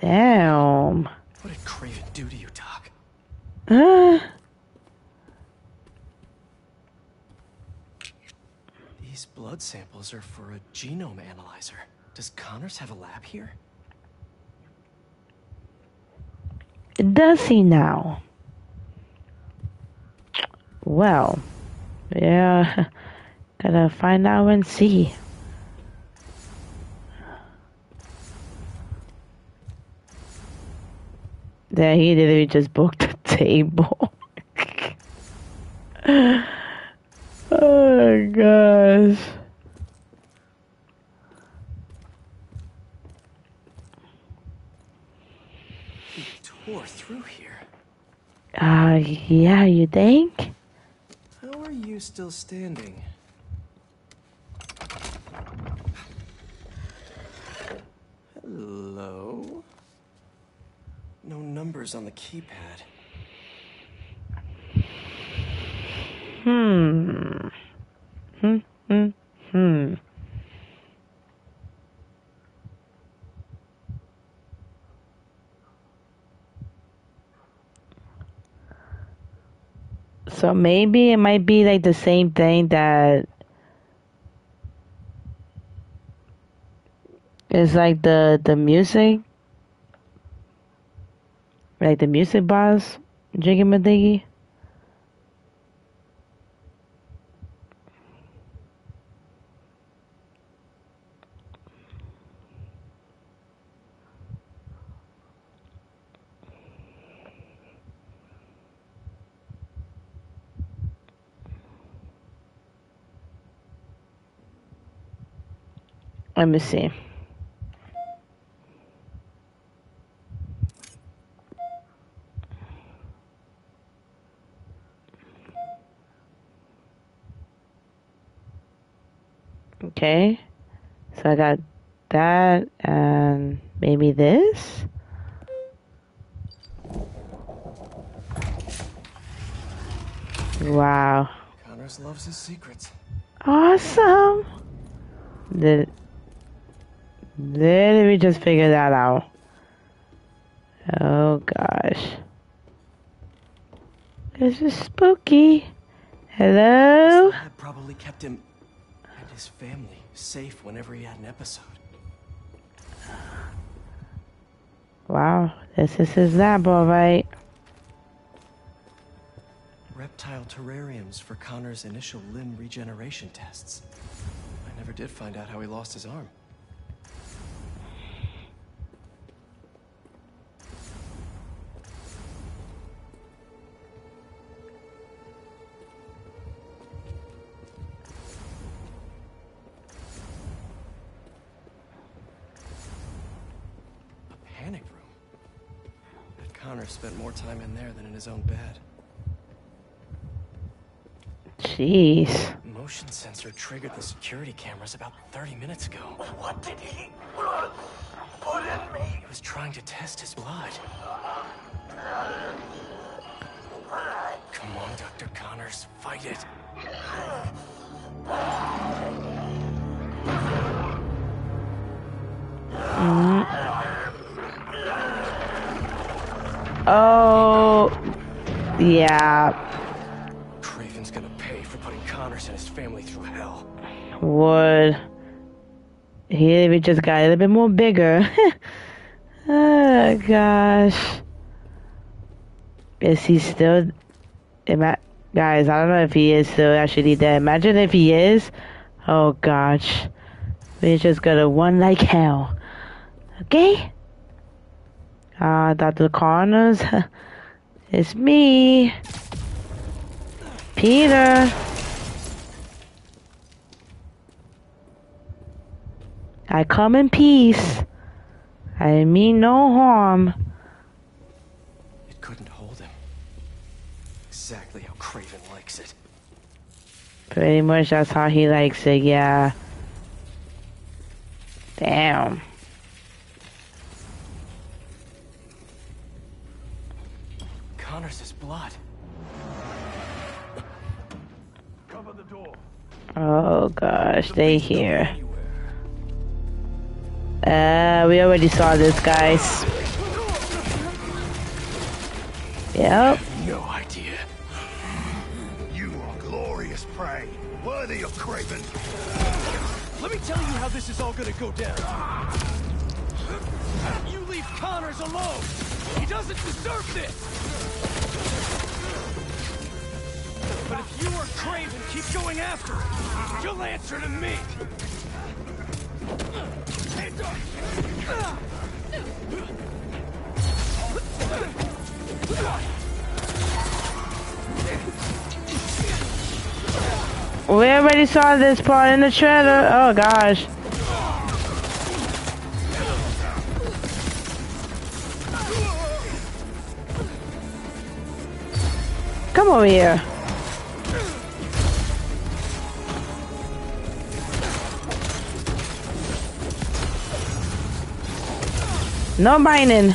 [SPEAKER 1] Damn.
[SPEAKER 3] What did Kraven do to you, Doc?
[SPEAKER 1] Uh,
[SPEAKER 3] These blood for a genome analyzer. Does Connors have a lab here?
[SPEAKER 1] does he now? Well, yeah. Gotta find out and see. There, he literally just booked a table. oh gosh.
[SPEAKER 3] He tore through here.
[SPEAKER 1] Uh, yeah, you think?
[SPEAKER 3] How are you still standing? Hello? No numbers on the keypad.
[SPEAKER 1] Hmm. Hmm, hmm, hmm. So maybe it might be like the same thing that is like the the music, like the music box, Jiggy Madiggy. Let me see. Okay. So I got that and maybe this. Wow.
[SPEAKER 3] Connors loves his secrets.
[SPEAKER 1] Awesome. Did did we just figure that out? Oh gosh. This is spooky. Hello?
[SPEAKER 3] That probably kept him and his family safe whenever he had an episode.
[SPEAKER 1] Wow, this is his lab, alright.
[SPEAKER 3] Reptile terrariums for Connors' initial limb regeneration tests. I never did find out how he lost his arm. Spent more time in there than in his own bed.
[SPEAKER 1] Jeez.
[SPEAKER 3] Motion sensor triggered the security cameras about 30 minutes ago.
[SPEAKER 7] What did he put in me?
[SPEAKER 3] He was trying to test his blood. Come on, Dr. Connors, fight it.
[SPEAKER 1] Mm. Oh, yeah.
[SPEAKER 3] Kraven's gonna pay for putting Connors and his family through hell.
[SPEAKER 1] Would he we just got a little bit more bigger? oh gosh. Is he still? Ima- guys, I don't know if he is still actually dead. Imagine if he is. Oh gosh, we just got a one like hell. Okay? Uh, the Connors, it's me. Peter. I come in peace. I mean no harm.
[SPEAKER 3] It couldn't hold him. Exactly how Kraven likes it.
[SPEAKER 1] Pretty much that's how he likes it, yeah. Damn.
[SPEAKER 3] Connors' blood.
[SPEAKER 9] Cover the door.
[SPEAKER 1] Oh gosh, they here. Uh, we already saw this, guys. Yep.
[SPEAKER 7] No idea. You are glorious prey, worthy of Kraven.
[SPEAKER 3] Let me tell you how this is all gonna go down. You leave Connors alone. He doesn't deserve this. But if you are Kraven keep going after him, you'll answer to me.
[SPEAKER 1] We already saw this part in the trailer. Oh gosh. Come over here. No mining.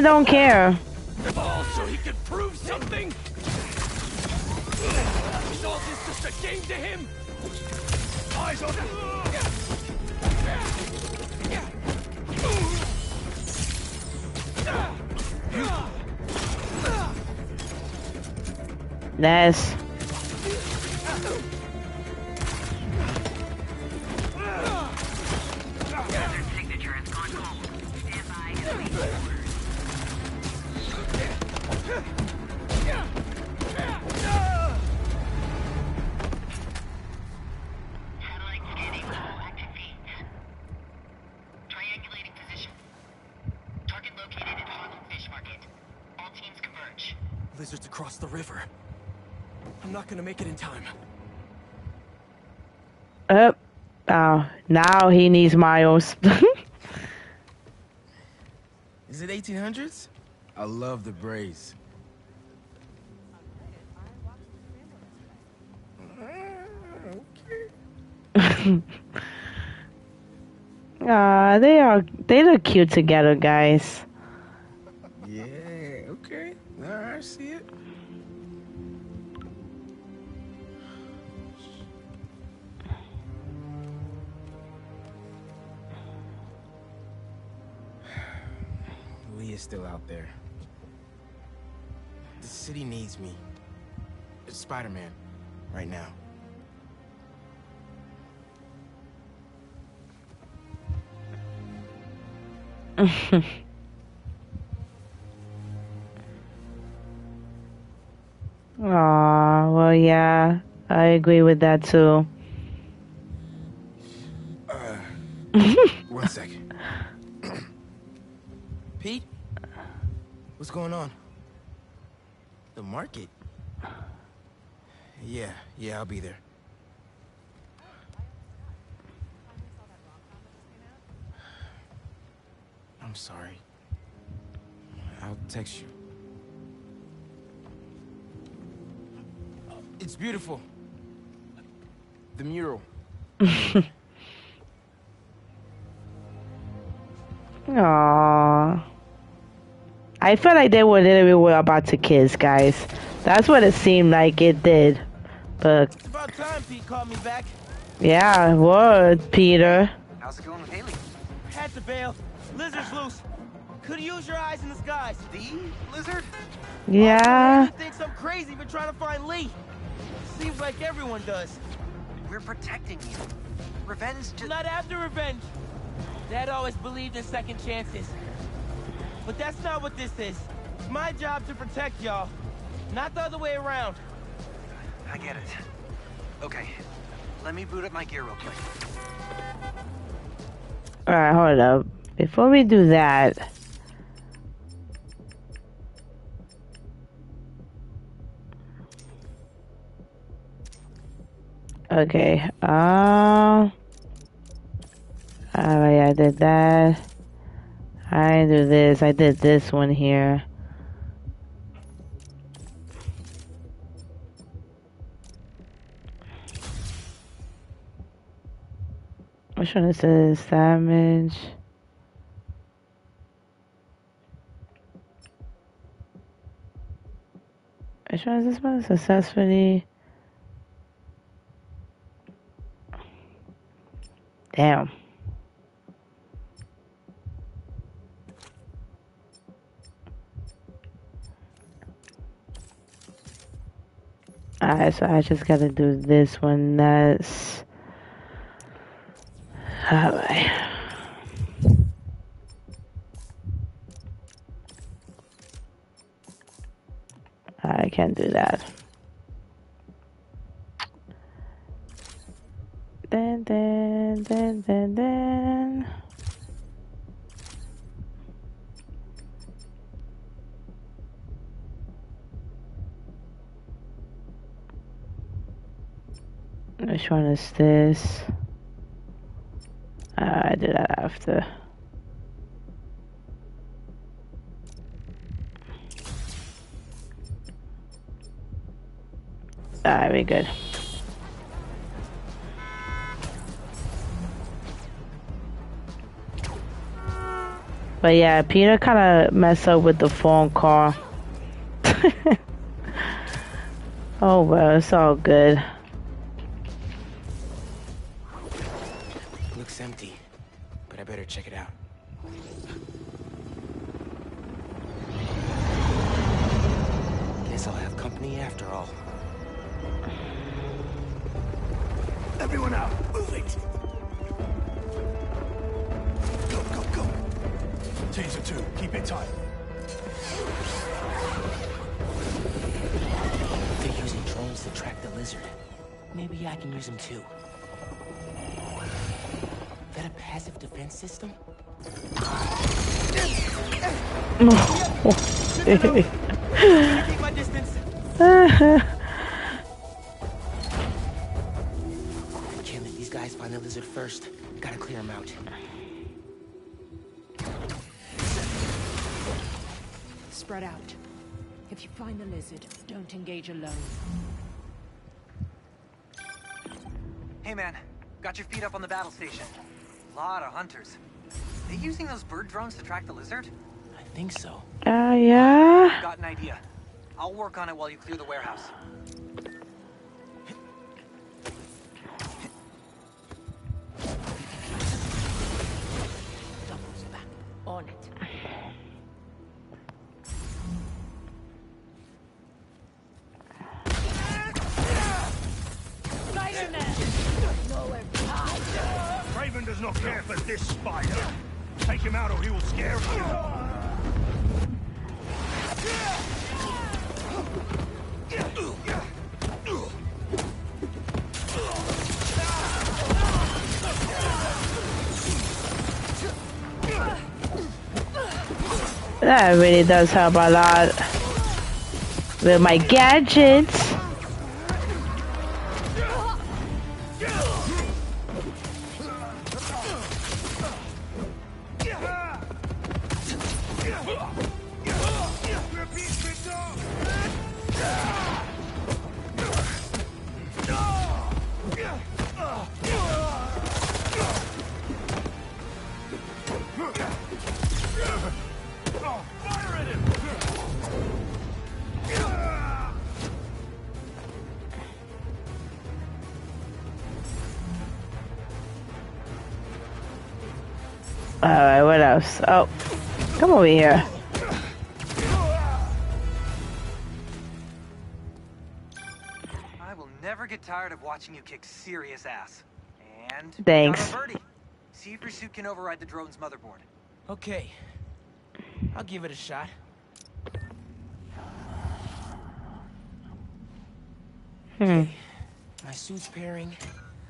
[SPEAKER 1] Don't care. Oh, now he needs Miles.
[SPEAKER 11] Is it 1800s? I love the braids.
[SPEAKER 1] Ah, they are they look cute together, guys.
[SPEAKER 11] Yeah, okay. All right, I see it. Li is still out there. The city needs me. It's Spider-Man, right now.
[SPEAKER 1] Aw, well, yeah, I agree with that too.
[SPEAKER 11] Uh, one second. Pete? What's going on? The market? Yeah, yeah, I'll be there. I'm sorry. I'll text you. It's beautiful. The mural.
[SPEAKER 1] Aww. I felt like they were literally were about to kiss, guys. That's what it seemed like it did. But
[SPEAKER 11] It's about time Pete called me back.
[SPEAKER 1] yeah, it was Peter.
[SPEAKER 5] How's it going with Hailey?
[SPEAKER 11] Had to bail. Lizard's loose. Could use your eyes in the skies.
[SPEAKER 5] The lizard?
[SPEAKER 1] Yeah.
[SPEAKER 11] He thinks I'm crazy for trying to find Li. Seems like everyone does.
[SPEAKER 5] We're protecting you. Revenge just...
[SPEAKER 11] Not after revenge. Dad always believed in second chances. But that's not what this is. It's my job to protect y'all, not the other way around.
[SPEAKER 5] I get it. Okay, let me boot up my gear real quick.
[SPEAKER 1] Alright, hold up. Before we do that. Okay, um. Alright, I did that. I do this. I did this one here. Which one is this? Damage. Which one is this one? Successfully. Damn. Alright, so I just gotta do this one. That's. Alright. I can't do that. Then, then, then, then, then. Which one is this? Uh, I did that after. Alright, we good. But yeah, Peter kind of messed up with the phone call. oh well, it's all good.
[SPEAKER 11] Empty, but I better check it out. Guess I'll have company after all.
[SPEAKER 3] Everyone out! Move it! Go, go, go! Taser two, keep it tight.
[SPEAKER 11] They're using drones to track the lizard. Maybe I can use them too. That a passive defense system? Keep my distance. Can't let these guys find the lizard first. Gotta clear them out.
[SPEAKER 12] Spread out. If you find the lizard, don't engage alone.
[SPEAKER 5] Hey man, got your feet up on the battle station. Lot of hunters. They using those bird drones to track the lizard?
[SPEAKER 11] I think so.
[SPEAKER 1] Uh, yeah.
[SPEAKER 5] I've Got an idea. I'll work on it while you clear the warehouse.
[SPEAKER 12] Doubles back. On it.
[SPEAKER 3] Does not care for this spider. Take him out or he will scare you.
[SPEAKER 1] That really does help a lot with my gadgets. Over here.
[SPEAKER 4] I will never get tired of watching you kick serious ass. And
[SPEAKER 1] Thanks.
[SPEAKER 4] See if your suit can override the drone's motherboard.
[SPEAKER 11] Okay. I'll give it a shot.
[SPEAKER 1] Hmm.
[SPEAKER 11] My suit's pairing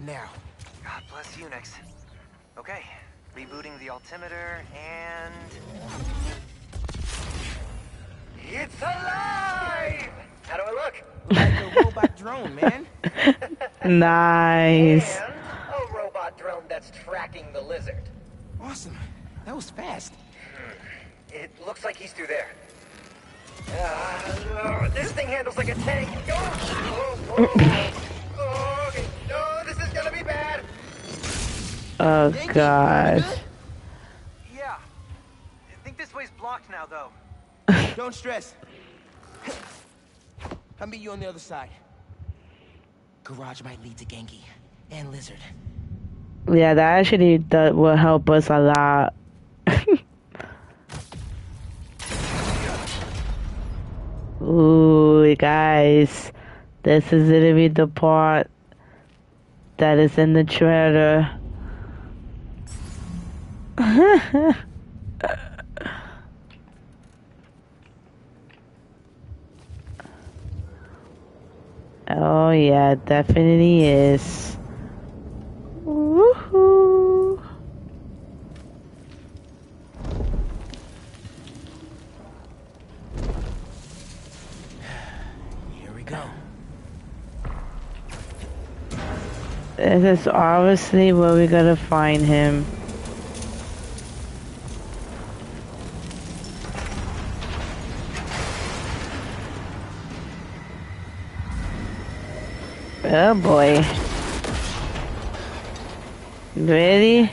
[SPEAKER 11] now.
[SPEAKER 4] God bless Unix. Okay, rebooting the altimeter and... It's alive! How do I look?
[SPEAKER 11] Like a robot drone, man.
[SPEAKER 1] Nice.
[SPEAKER 4] And a robot drone that's tracking the lizard.
[SPEAKER 11] Awesome. That was fast.
[SPEAKER 4] It looks like he's through there. Uh, this thing handles like a tank. Oh, oh, oh, oh, okay. No, this is gonna be bad.
[SPEAKER 1] Oh god.
[SPEAKER 4] Yeah. I think this way's blocked now, though.
[SPEAKER 11] Don't stress. I'll meet you on the other side. Garage might lead to Ganke and Lizard.
[SPEAKER 1] Yeah, that actually that will help us a lot. Ooh, guys, this is gonna be the part that is in the trailer. oh yeah, definitely is. Woohoo!
[SPEAKER 11] Here we go.
[SPEAKER 1] This is obviously where we're gonna find him. Oh boy. Ready?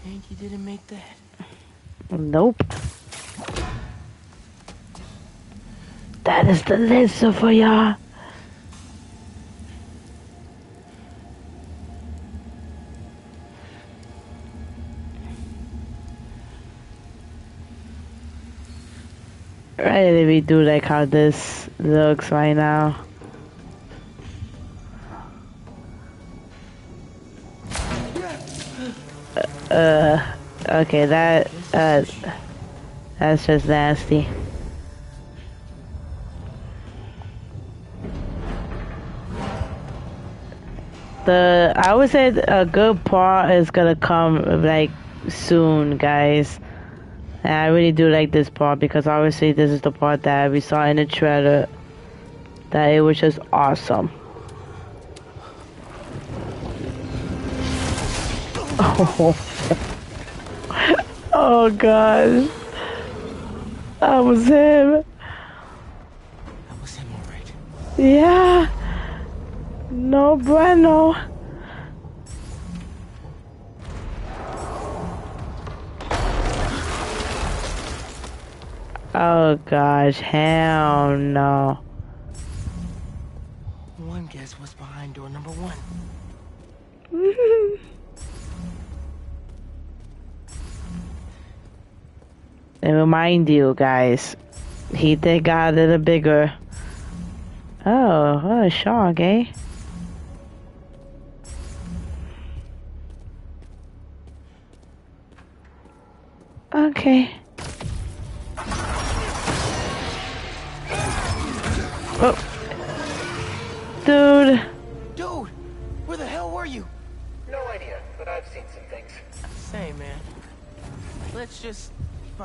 [SPEAKER 11] Ganke didn't make that.
[SPEAKER 1] Nope. That is the laser for ya. Right, if we do like how this looks right now. Uh, okay, that, uh, that's just nasty. The, I would say a good part is gonna come, like, soon, guys. And I really do like this part because obviously this is the part that we saw in the trailer that it was just awesome. Oh, oh gosh. That was him.
[SPEAKER 11] That was him, alright.
[SPEAKER 1] Yeah. No bueno. Oh gosh, hell no.
[SPEAKER 11] One guess what's behind door number one.
[SPEAKER 1] And remind you guys, he did got a little bigger. Oh, what a shock, eh? Okay.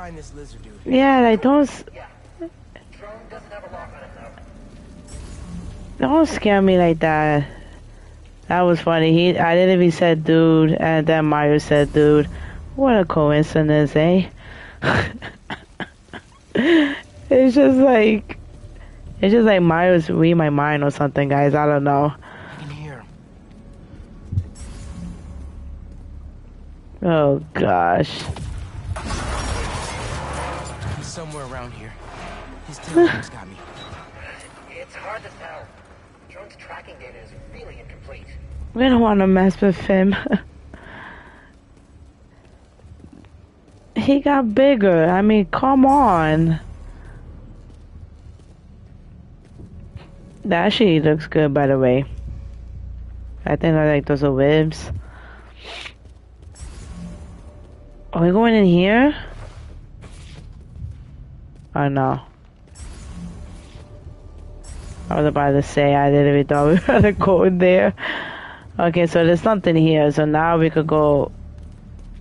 [SPEAKER 11] Find this lizard dude.
[SPEAKER 1] Yeah, like don't s-
[SPEAKER 4] Drone doesn't have a lock on it, though.
[SPEAKER 1] don't scare me like that. That was funny. He I didn't even said dude and then Mario said dude. What a coincidence, eh? it's just like it's just like Mario's read my mind or something, guys. I don't know.
[SPEAKER 11] I can hear him.
[SPEAKER 1] Oh gosh.
[SPEAKER 11] He's somewhere around here. His telegrams got me.
[SPEAKER 13] It's hard to tell. Drone's tracking data is really incomplete.
[SPEAKER 1] We don't want to mess with him. he got bigger. I mean, come on. That actually looks good, by the way. I think I like those ribs. Are we going in here? Oh know. I was about to say I didn't even thought we were gonna go in there. Okay, so there's nothing here, so now we could go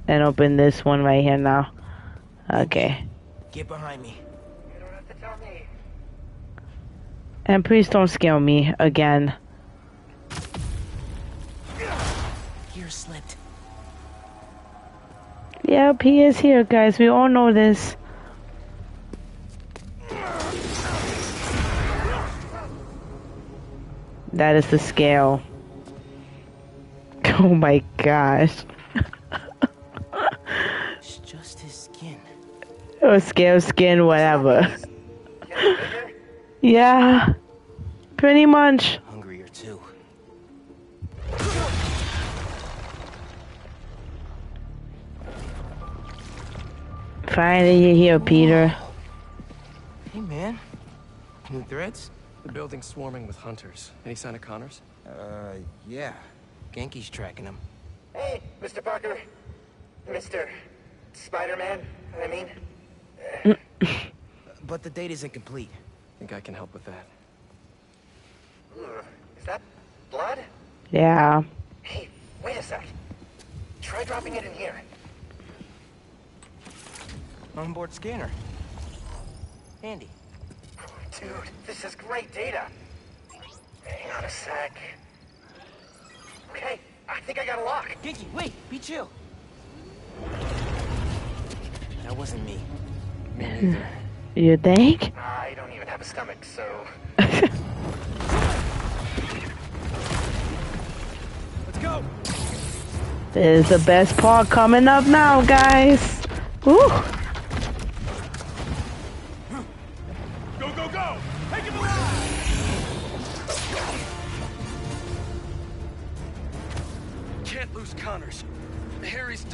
[SPEAKER 1] and open this one right here now. Okay.
[SPEAKER 11] Get behind me. You don't have to tell me.
[SPEAKER 1] And please don't scare me again.
[SPEAKER 11] Gear slipped.
[SPEAKER 1] Yep, he is here, guys. We all know this. That is the scale. Oh my gosh.
[SPEAKER 11] It's just his skin.
[SPEAKER 1] Or scale skin, whatever. yeah. Pretty much.
[SPEAKER 11] Hungrier too.
[SPEAKER 1] Finally, you're here, Peter.
[SPEAKER 11] Hey man. New threads?
[SPEAKER 3] The building's swarming with hunters. Any sign of Connors?
[SPEAKER 11] Uh, yeah. Ganke's tracking him.
[SPEAKER 13] Hey, Mr. Parker. Mr. Spider-Man, I mean.
[SPEAKER 11] But the date isn't incomplete.
[SPEAKER 3] Think I can help with that.
[SPEAKER 13] Is that blood?
[SPEAKER 1] Yeah.
[SPEAKER 13] Hey, wait a sec. Try dropping it in here.
[SPEAKER 11] Onboard scanner. Handy.
[SPEAKER 13] Dude, this is great data. Hang on a sec. Okay, I think I got a lock.
[SPEAKER 11] Ganke, wait! Be chill! That wasn't me. Hmm.
[SPEAKER 1] You think?
[SPEAKER 13] I don't even have a stomach, so...
[SPEAKER 3] Let's go!
[SPEAKER 1] This is the best part coming up now, guys. Woo!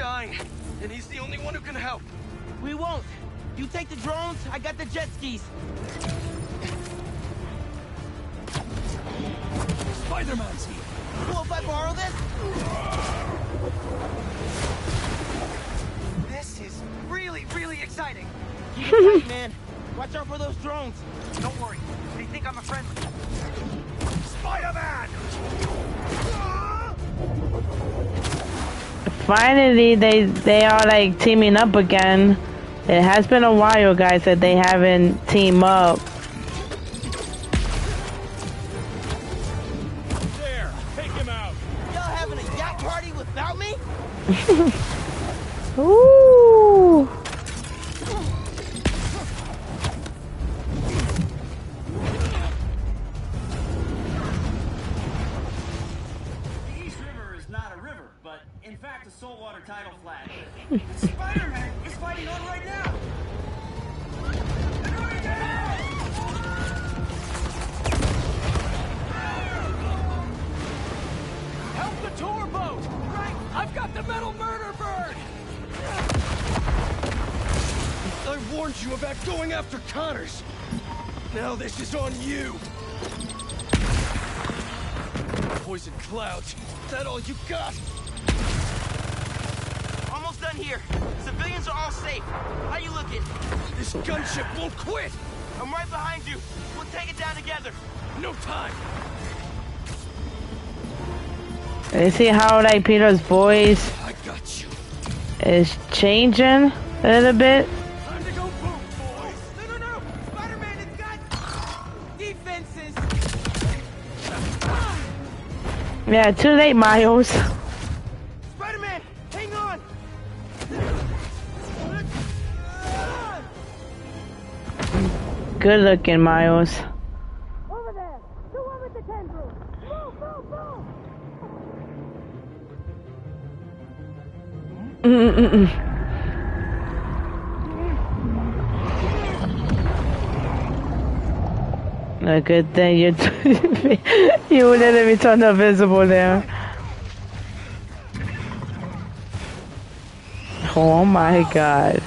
[SPEAKER 3] Dying, and he's the only one who can help.
[SPEAKER 11] We won't! You take the drones, I got the jet skis.
[SPEAKER 3] Spider-Man's here.
[SPEAKER 11] Cool if I borrow this?
[SPEAKER 5] This is really, really exciting.
[SPEAKER 11] Keep it tight, man. Watch out for those drones.
[SPEAKER 5] Don't worry. They think I'm a friendly.
[SPEAKER 3] Spider-Man!
[SPEAKER 1] Finally, they they are like teaming up again. It has been a while, guys, that they haven't teamed up.
[SPEAKER 3] There! Take him out!
[SPEAKER 11] Y'all having a yacht party without me?
[SPEAKER 1] Ooh.
[SPEAKER 3] About going after Connors! Now this is on you! Poison clouds, that all you got?
[SPEAKER 11] Almost done here. Civilians are all safe. How you looking?
[SPEAKER 3] This gunship won't quit!
[SPEAKER 11] I'm right behind you. We'll take it down together.
[SPEAKER 3] No time!
[SPEAKER 1] You see how like Peter's voice
[SPEAKER 3] I got you.
[SPEAKER 1] is changing a little bit? Yeah, too late, Miles.
[SPEAKER 5] Spider-Man, hang on.
[SPEAKER 1] Good looking, Miles. A good thing you you let me turn invisible there. Oh my god.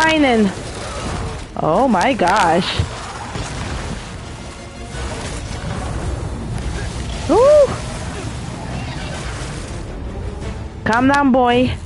[SPEAKER 1] Mining. Oh my gosh. Woo. Calm down, boy.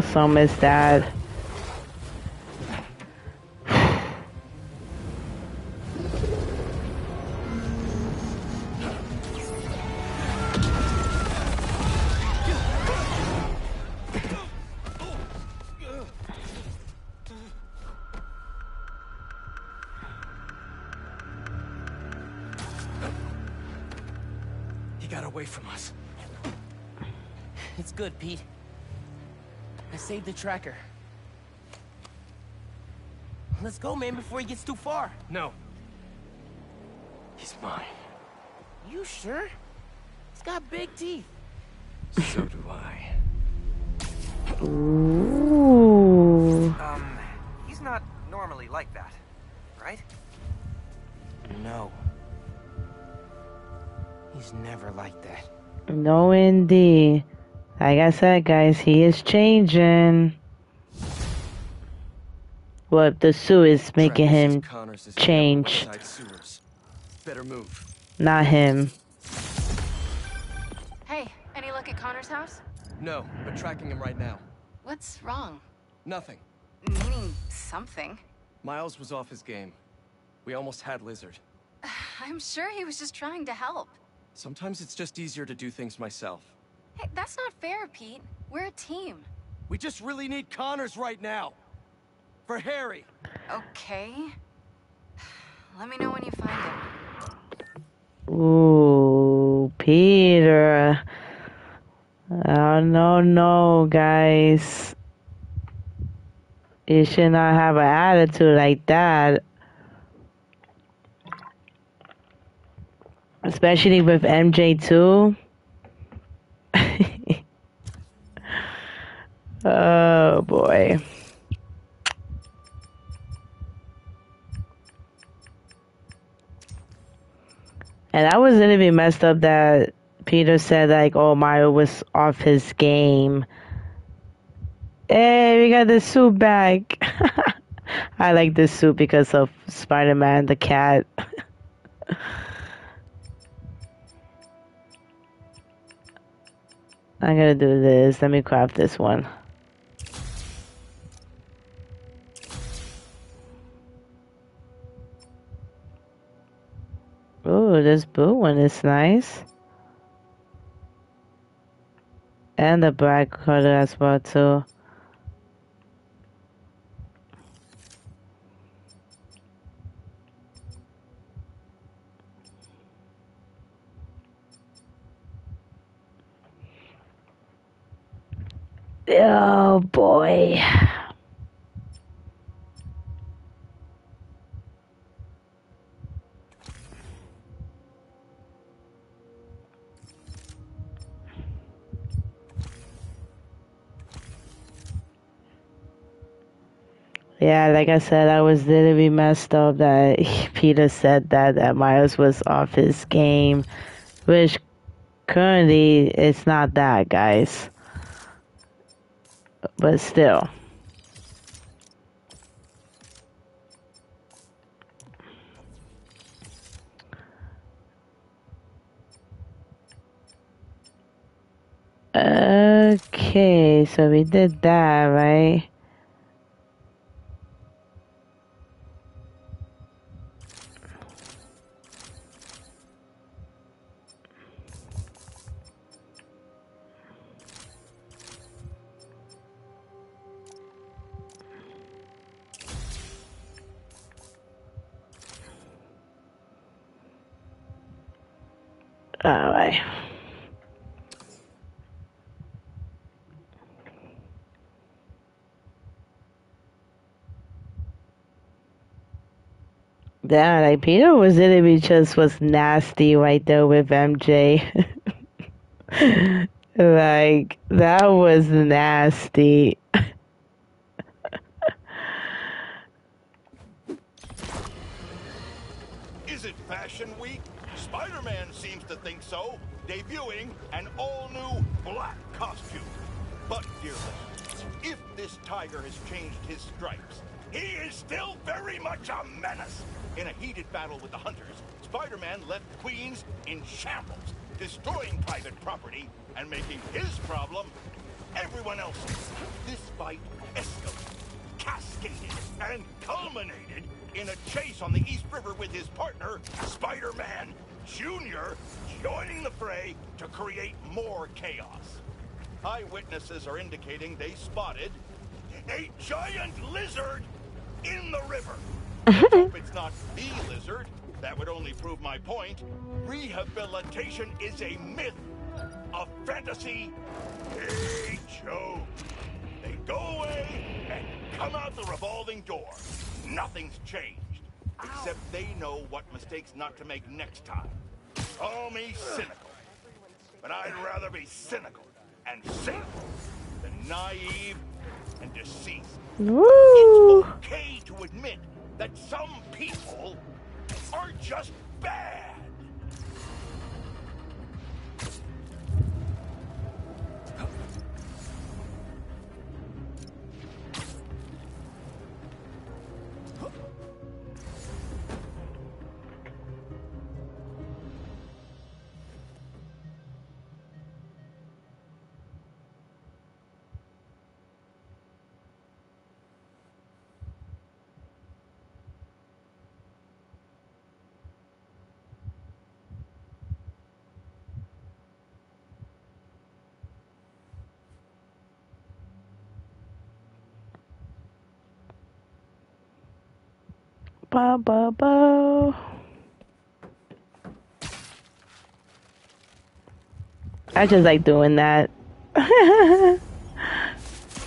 [SPEAKER 1] Awesome is that?
[SPEAKER 11] Tracker. Let's go, man, before he gets too far.
[SPEAKER 6] No. He's mine.
[SPEAKER 11] You sure? He's got big teeth.
[SPEAKER 6] So do I.
[SPEAKER 1] Ooh.
[SPEAKER 4] Um, he's not normally like that, right?
[SPEAKER 11] No. He's never like that.
[SPEAKER 1] No, indeed. Like I said, guys, he is changing. Well, the suit is making him change,
[SPEAKER 3] in the West Side sewers. Better move.
[SPEAKER 1] not him.
[SPEAKER 10] Hey, any luck at Connors' house?
[SPEAKER 3] No, but tracking him right now.
[SPEAKER 10] What's wrong?
[SPEAKER 3] Nothing.
[SPEAKER 10] Meaning something.
[SPEAKER 3] Miles was off his game. We almost had Lizard.
[SPEAKER 10] I'm sure he was just trying to help.
[SPEAKER 3] Sometimes it's just easier to do things myself.
[SPEAKER 10] Hey, that's not fair, Pete. We're a team.
[SPEAKER 3] We just really need Connors right now. For Harry.
[SPEAKER 10] Okay. Let me know when you find him.
[SPEAKER 1] Ooh, Peter. Oh, no, no, guys. You should not have an attitude like that. Especially with MJ, too. Oh, boy. And that was a little bit messed up that Peter said like, "Oh, Mario was off his game." Hey, we got the suit back. I like this suit because of Spider-Man, the cat. I'm gonna do this. Let me craft this one. Ooh, this blue one is nice. And the black color as well too. Oh boy. Yeah, like I said, I was literally messed up that Peter said that that Miles was off his game, which currently it's not that, guys. But still. Okay, so we did that, right? Alright. Yeah, like Peter was literally just was nasty right there with MJ. like that was nasty.
[SPEAKER 14] Debuting an all-new black costume. But, dear if this tiger has changed his stripes, he is still very much a menace. In a heated battle with the Hunters, Spider-Man left Queens in shambles, destroying private property and making his problem everyone else's. This fight escalated, cascaded, and culminated in a chase on the East River with his partner, Spider-Man Jr., joining the fray to create more chaos. Eyewitnesses are indicating they spotted a giant lizard in the river. Hope it's not the lizard. That would only prove my point. Rehabilitation is a myth, a fantasy, a joke. They go away and come out the revolving door. Nothing's changed, except they know what mistakes not to make next time. Call me cynical, but I'd rather be cynical and cynical than naive and deceased.
[SPEAKER 1] Woo!
[SPEAKER 14] It's okay to admit that some people are just bad.
[SPEAKER 1] Ba ba ba. I just like doing that.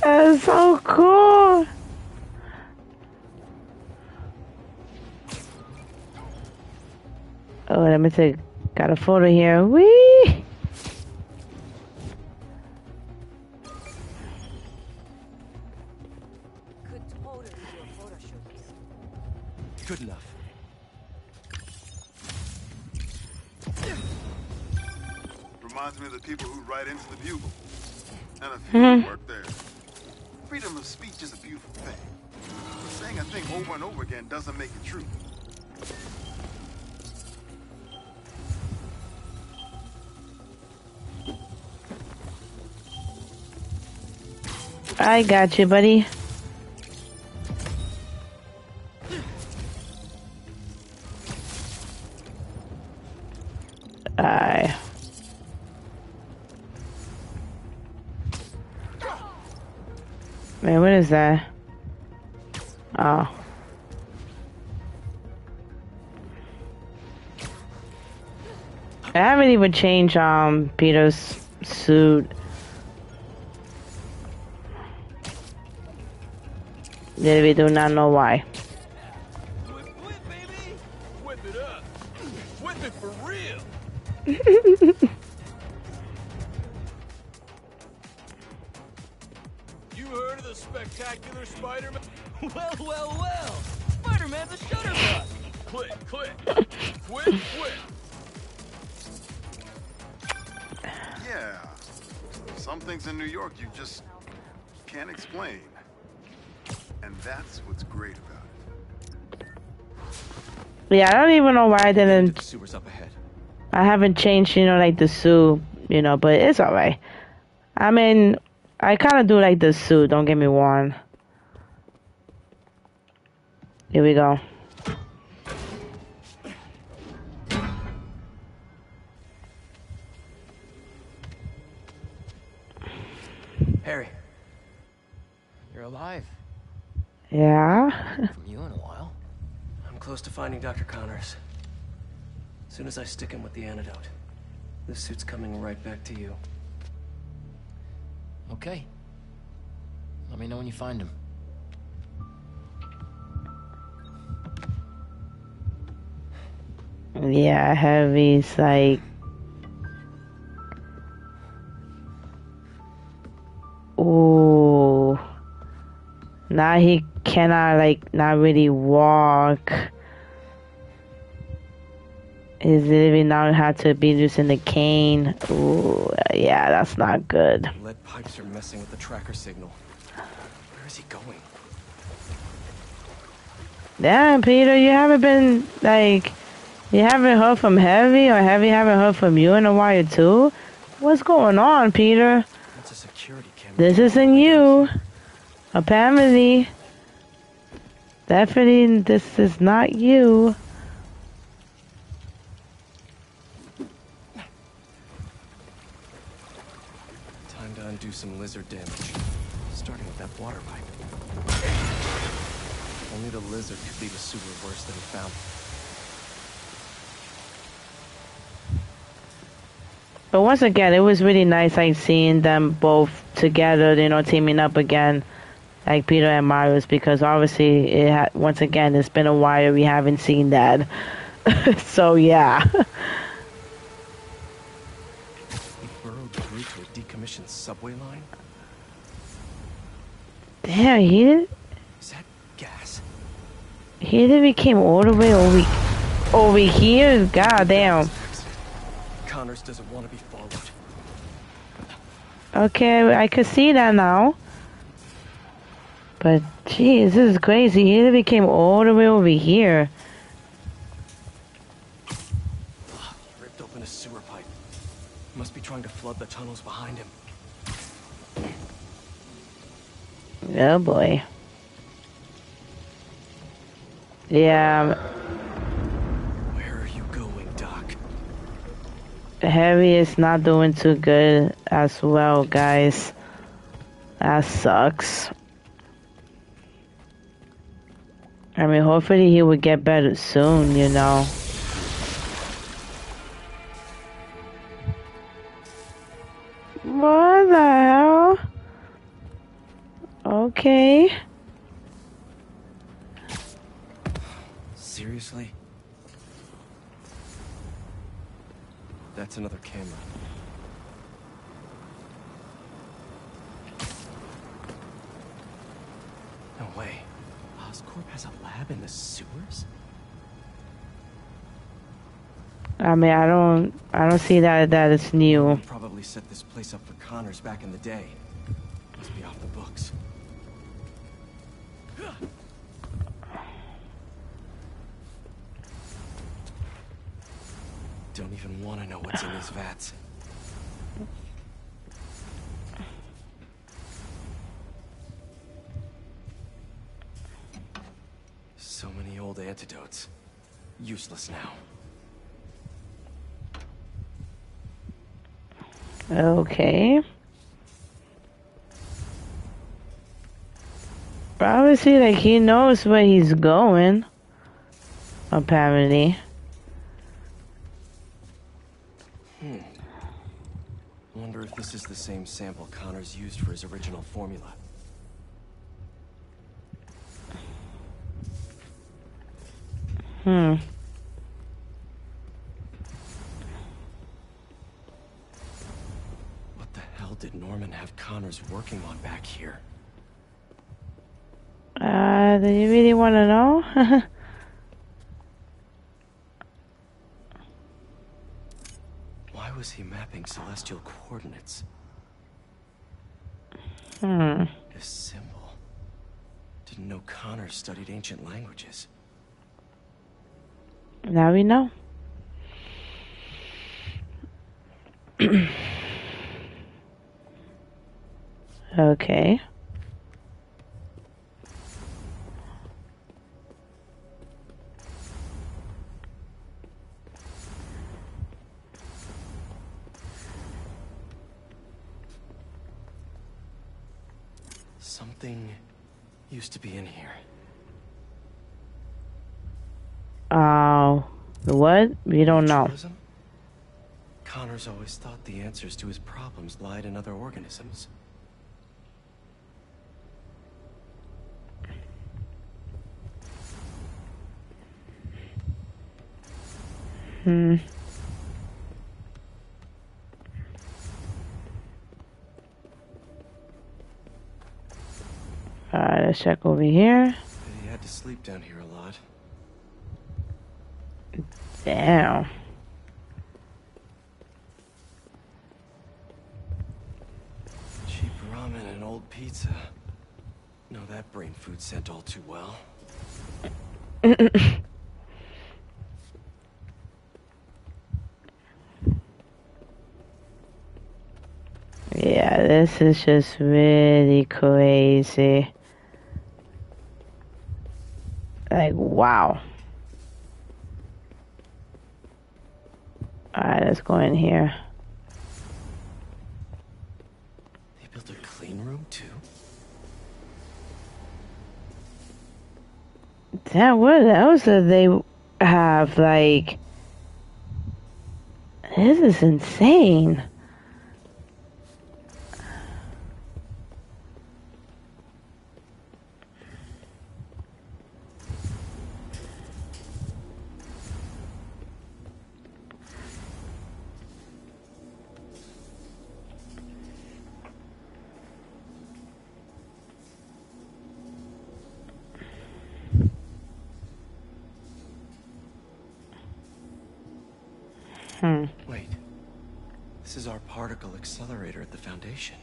[SPEAKER 1] That's so cool. Oh, let me take got a photo here. Wee. I got you, buddy. Man, what is that? Oh. I haven't even changed um Peter's suit. Literally do not know why.
[SPEAKER 9] That's what's great about it.
[SPEAKER 1] Yeah, I don't even know why I didn't.
[SPEAKER 3] Sewers up ahead.
[SPEAKER 1] I haven't changed, you know, like the suit, you know, but it's alright. I mean, I kind of do like the suit. Don't get me wrong. Here we go. Yeah.
[SPEAKER 6] From you in a while.
[SPEAKER 3] I'm close to finding Dr. Connors. As soon as I stick him with the antidote, this suit's coming right back to you.
[SPEAKER 6] Okay. Let me know when you find him.
[SPEAKER 1] Yeah, Heavy's like. Ooh. Now he cannot, like, not really walk. He's living now had to be using the cane. Ooh, yeah, that's not good.
[SPEAKER 3] Lead pipes are messing with the tracker signal. Where is he going?
[SPEAKER 1] Damn, Peter, you haven't been, like, you haven't heard from Heavy or Heavy haven't heard from you in a while, too? What's going on, Peter?
[SPEAKER 3] That's a security camera.
[SPEAKER 1] This isn't you. Apparently. Definitely, this is not you.
[SPEAKER 3] Time to undo some lizard damage. Starting with that water pipe. Only the lizard could leave a sewer worse than he found.
[SPEAKER 1] But once again, it was really nice, like seeing them both together, you know, teaming up again, like Peter and Miles, because obviously, it ha- once again, it's been a while we haven't seen that. so yeah,
[SPEAKER 3] He burrowed through to a decommissioned subway line?
[SPEAKER 1] damn, he did,
[SPEAKER 3] Is that gas?
[SPEAKER 1] he did came all the way over over here. God damn.
[SPEAKER 3] Connors doesn't want to be followed.
[SPEAKER 1] Okay, I could see that now. But jeez, this is crazy. He literally came all the way over here.
[SPEAKER 3] He ripped open a sewer pipe. He must be trying to flood the tunnels behind him.
[SPEAKER 1] Oh boy. Yeah,
[SPEAKER 3] Where are you going, Doc?
[SPEAKER 1] Harry is not doing too good as well, guys. That sucks. I mean, hopefully he will get better soon, you know. What the hell? Okay.
[SPEAKER 3] Seriously? That's another camera. No way. Oscorp has a lab in the sewers?
[SPEAKER 1] I mean, I don't, I don't see that that it's new.
[SPEAKER 3] Probably set this place up for Connors back in the day. Must be off the books. Don't even want to know what's in these vats. Useless now.
[SPEAKER 1] Okay. Obviously, like, he knows where he's going. Apparently.
[SPEAKER 3] Hmm. Wonder if this is the same sample Connors used for his original formula.
[SPEAKER 1] Hmm.
[SPEAKER 3] What the hell did Norman have Connors working on back here?
[SPEAKER 1] Uh, do you really want to know?
[SPEAKER 3] Why was he mapping celestial coordinates?
[SPEAKER 1] hmm.
[SPEAKER 3] This symbol. Didn't know Connor studied ancient languages.
[SPEAKER 1] Now we know. okay. What? We don't know.
[SPEAKER 3] Connors always thought the answers to his problems lied in other organisms.
[SPEAKER 1] Hmm. Alright, let's check over here.
[SPEAKER 3] He had to sleep down here a lot.
[SPEAKER 1] Damn.
[SPEAKER 3] Cheap ramen and old pizza. Know that brain food scent all too well.
[SPEAKER 1] Yeah, this is just really crazy. Like, wow. Alright, let's go in here.
[SPEAKER 3] They built a clean room too.
[SPEAKER 1] Damn, what else do they have? Like, this is insane.
[SPEAKER 3] The Foundation.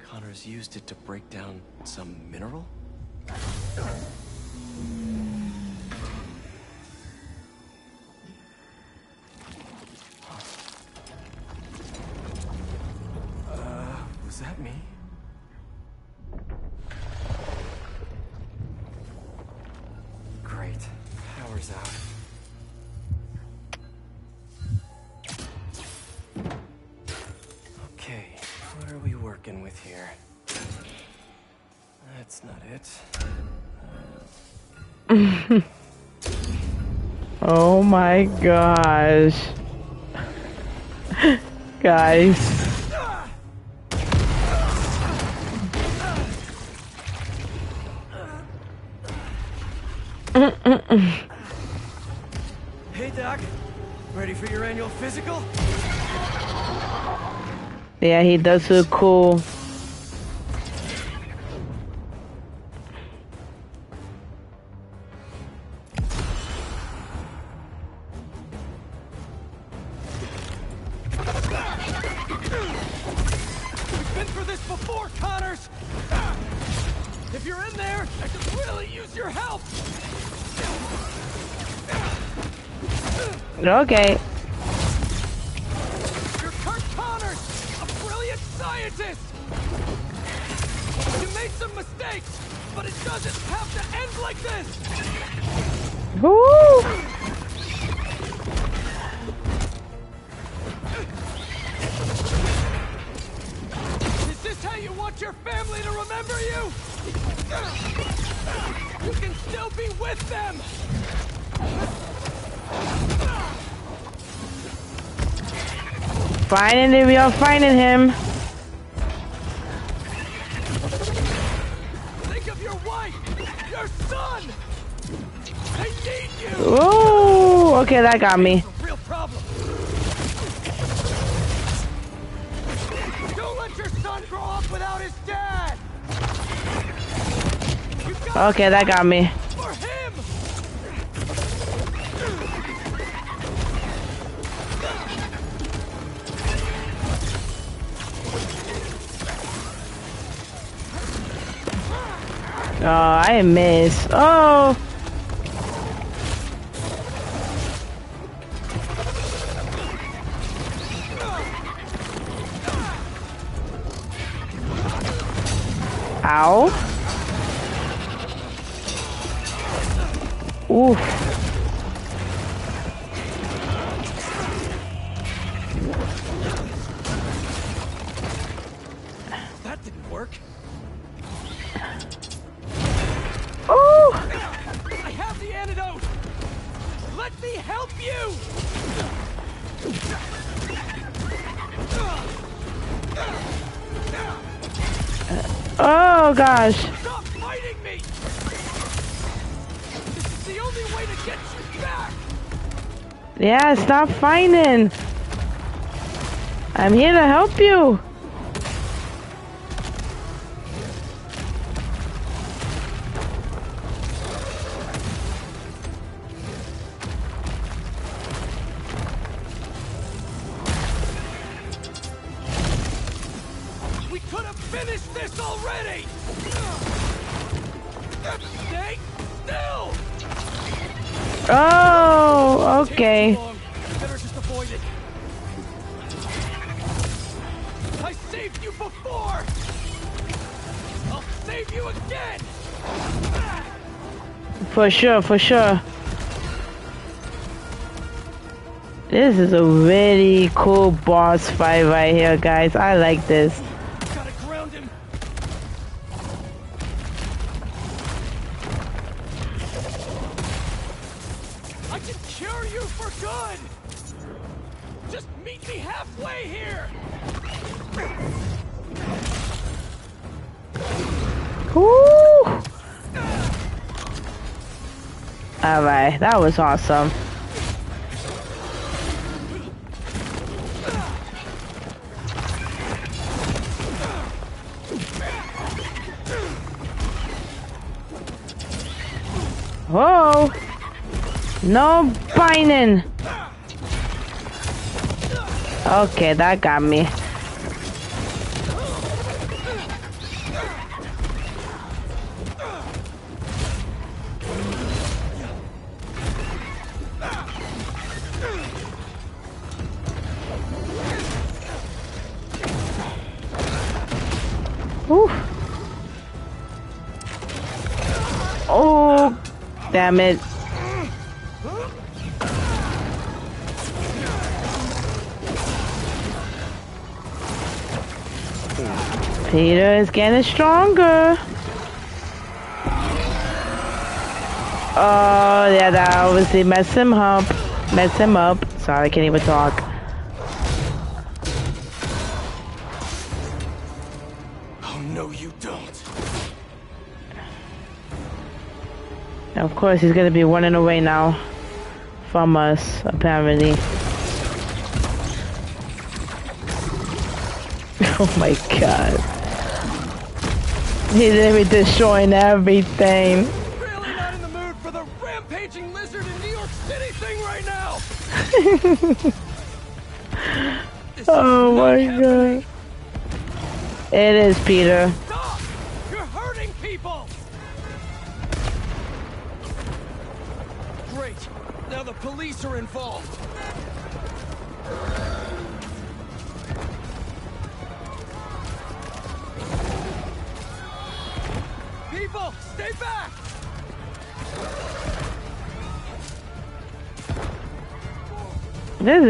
[SPEAKER 3] Connors used it to break down some mineral? Uh, was that me? With here? That's not it.
[SPEAKER 1] oh my gosh. Guys.
[SPEAKER 3] Hey, Doc. Ready for your annual physical?
[SPEAKER 1] Yeah, he does look cool. Okay. Finally, we are finding him.
[SPEAKER 15] Think of your wife! Your son! Need you!
[SPEAKER 1] Ooh, okay, that got me.
[SPEAKER 15] Real problem! Don't let your son grow up without his dad!
[SPEAKER 1] Okay, that got me. I miss. Oh.
[SPEAKER 15] Stop fighting.
[SPEAKER 1] I'm here to help you.
[SPEAKER 15] I saved you before. I'll save you again.
[SPEAKER 1] For sure, for sure. This is a really cool boss fight right here, guys. I like this. Was awesome. Whoa! No binding! Okay, that got me. Damn it. Peter is getting stronger. Oh, yeah, that obviously messed him up. Messed him up. Sorry, I can't even talk. Of course, he's gonna be running away now from us, apparently. Oh my god. He's gonna be destroying everything.
[SPEAKER 15] Really not in the mood for the rampaging lizard in New York City thing right now.
[SPEAKER 1] oh my god. It is, Peter.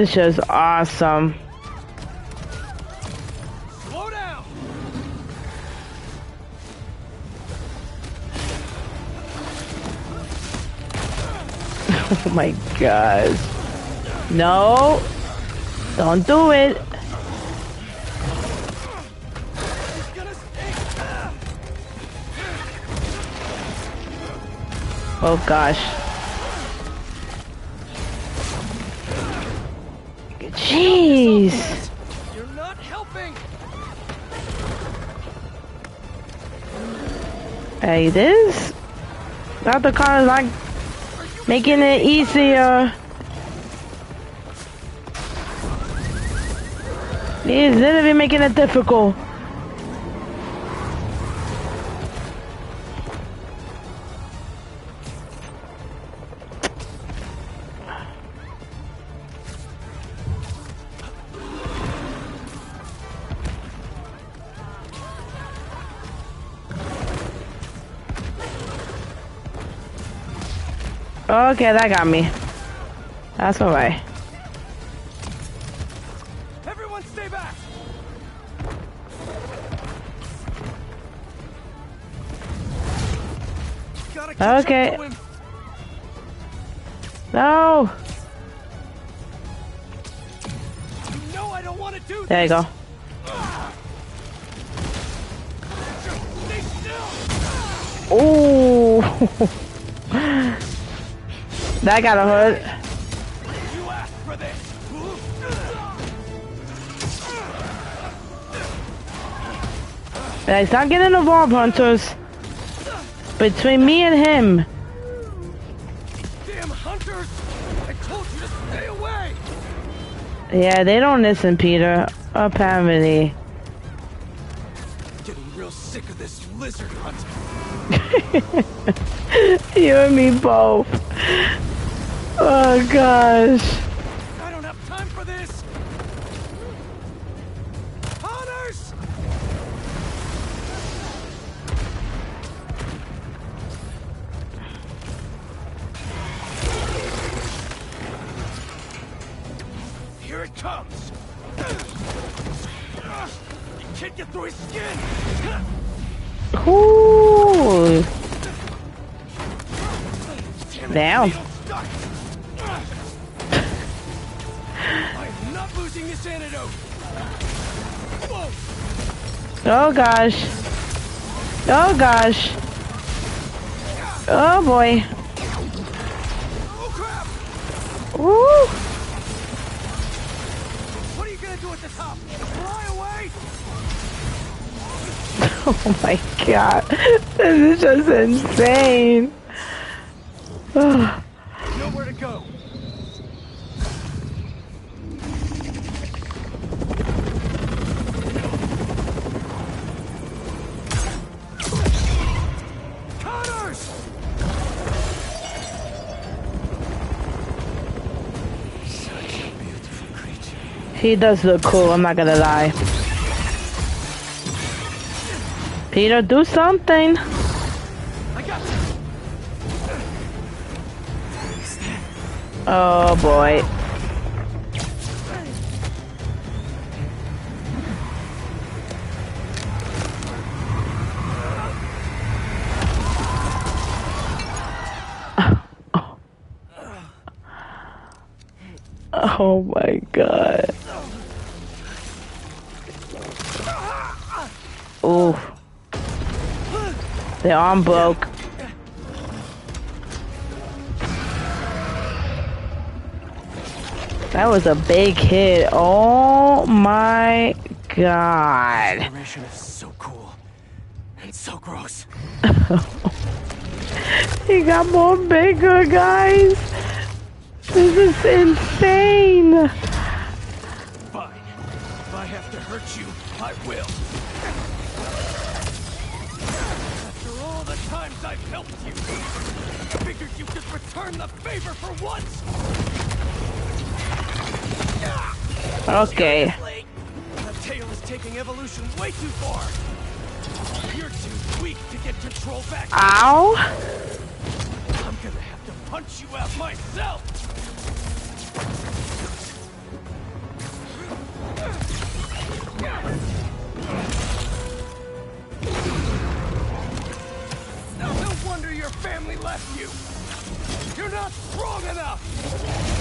[SPEAKER 1] Is just awesome.
[SPEAKER 15] Slow down!
[SPEAKER 1] Oh my god. No. Don't do it. Oh gosh. Hey, this Dr. Connors like making it easier. He's literally making it difficult. Okay, that got me. That's alright.
[SPEAKER 3] Everyone stay back!
[SPEAKER 1] Okay.
[SPEAKER 3] up to him.
[SPEAKER 1] No!
[SPEAKER 3] You know I don't want to do
[SPEAKER 1] There you go.
[SPEAKER 3] Ah!
[SPEAKER 1] Ooh! that got a hurt.
[SPEAKER 3] You asked for this!
[SPEAKER 1] Guys, not getting involved, hunters. Between me and him.
[SPEAKER 3] Damn hunters! I told you to stay away!
[SPEAKER 1] Yeah, they don't listen, Peter. Apparently.
[SPEAKER 3] Getting real sick of this lizard hunt.
[SPEAKER 1] you and me both. Oh gosh. Gosh. Oh gosh. Oh boy.
[SPEAKER 3] Oh crap!
[SPEAKER 1] Ooh.
[SPEAKER 3] What are you gonna do at the top? Fly away?
[SPEAKER 1] Oh my god. This is just insane. He does look cool, I'm not gonna lie. Peter, do something. Oh boy. Oh my god. The arm broke. That was a big hit. Oh my god.
[SPEAKER 3] Exploration is so cool. And so gross.
[SPEAKER 1] he got more bigger, guys. This is insane.
[SPEAKER 3] Back.
[SPEAKER 1] Ow.
[SPEAKER 3] I'm gonna have to punch you out myself. No wonder your family left you. You're not strong enough.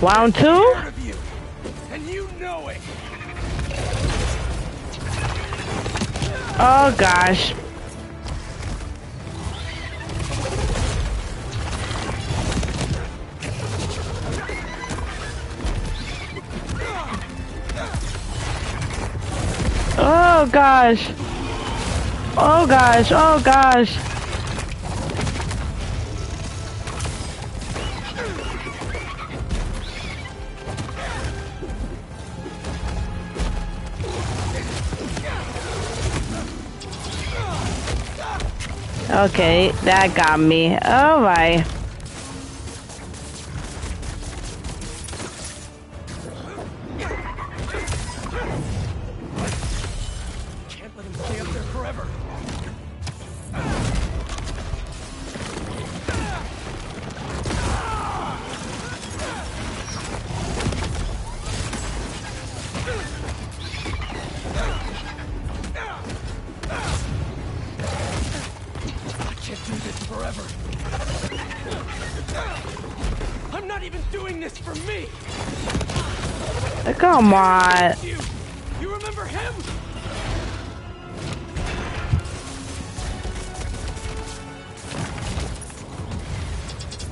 [SPEAKER 1] Round two?
[SPEAKER 3] You, and you know it.
[SPEAKER 1] Oh gosh. Oh gosh. Oh gosh, oh gosh. Okay, that got me. Oh
[SPEAKER 3] Can't
[SPEAKER 1] Come on.
[SPEAKER 3] You, you remember him?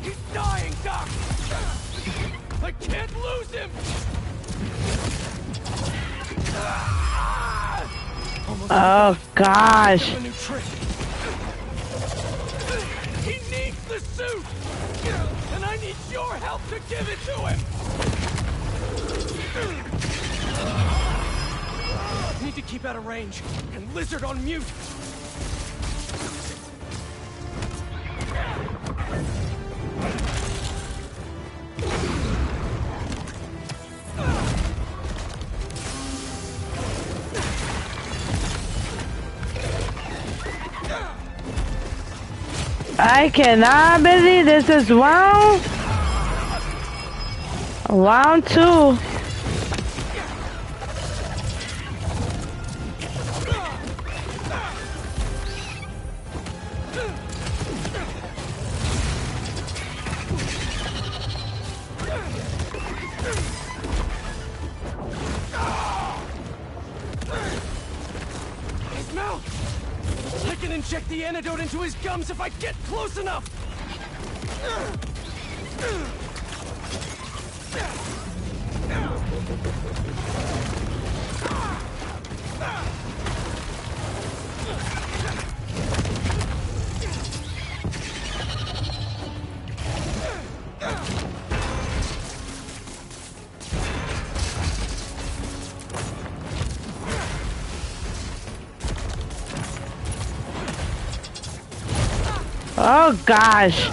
[SPEAKER 3] He's dying, Doc. I can't lose him.
[SPEAKER 1] Oh gosh.
[SPEAKER 3] I
[SPEAKER 1] cannot believe this is round. Round two.
[SPEAKER 3] Inject the antidote into his gums if I get
[SPEAKER 1] gosh.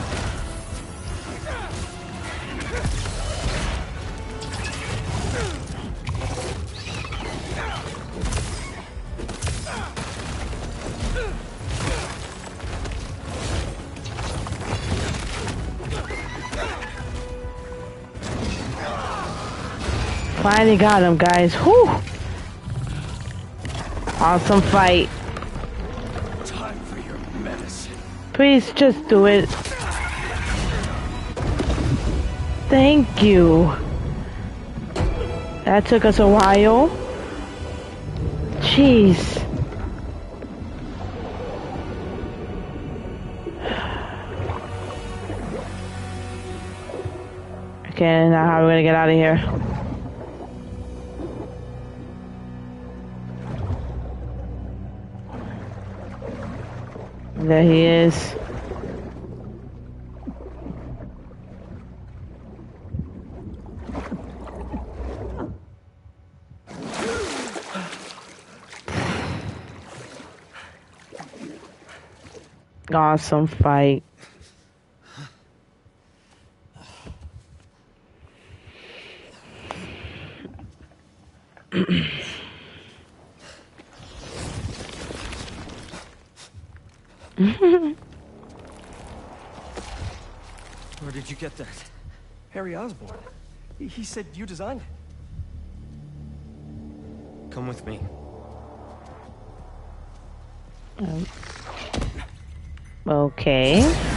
[SPEAKER 1] Finally got him, guys. Whew. Awesome fight. Please just do it. Thank you. That took us a while. Jeez. Okay, now how are we gonna get out of here? There he is. Awesome fight.
[SPEAKER 3] Harry Osborn. He, he said you designed it.
[SPEAKER 11] Come with me.
[SPEAKER 1] Um, okay.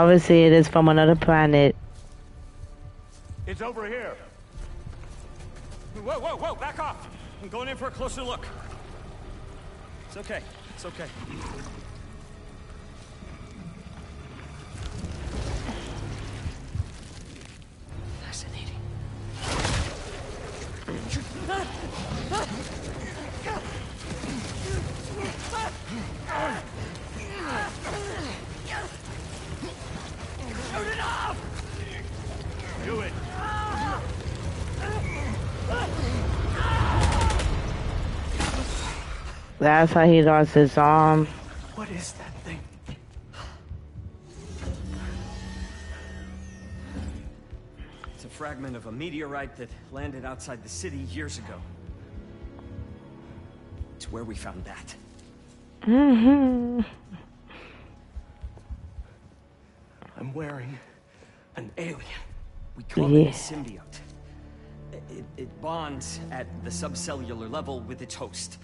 [SPEAKER 1] Obviously it is from another planet.
[SPEAKER 15] It's over here. Whoa, whoa, whoa, back off. I'm going in for a closer look. It's okay. It's okay.
[SPEAKER 1] That's how he lost his arm.
[SPEAKER 3] What is that thing?
[SPEAKER 15] It's a fragment of a meteorite that landed outside the city years ago. It's where we found that.
[SPEAKER 1] Mm-hmm.
[SPEAKER 3] I'm wearing an alien.
[SPEAKER 15] We call
[SPEAKER 1] Yeah.
[SPEAKER 15] it a symbiote. It, it bonds at the subcellular level with its host.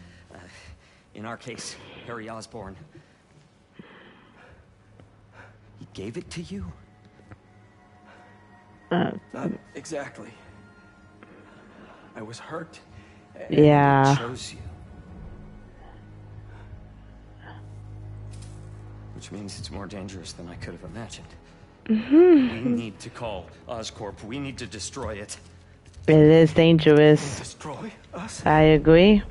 [SPEAKER 15] In our case, Harry Osborn. He gave it to you?
[SPEAKER 1] Uh,
[SPEAKER 3] Not exactly. I was hurt. and
[SPEAKER 1] Yeah.
[SPEAKER 3] Chose you.
[SPEAKER 15] Which means it's more dangerous than I could have imagined.
[SPEAKER 1] Mhm.
[SPEAKER 15] We need to call Oscorp. We need to destroy it.
[SPEAKER 1] It is dangerous.
[SPEAKER 3] Destroy us?
[SPEAKER 1] I agree.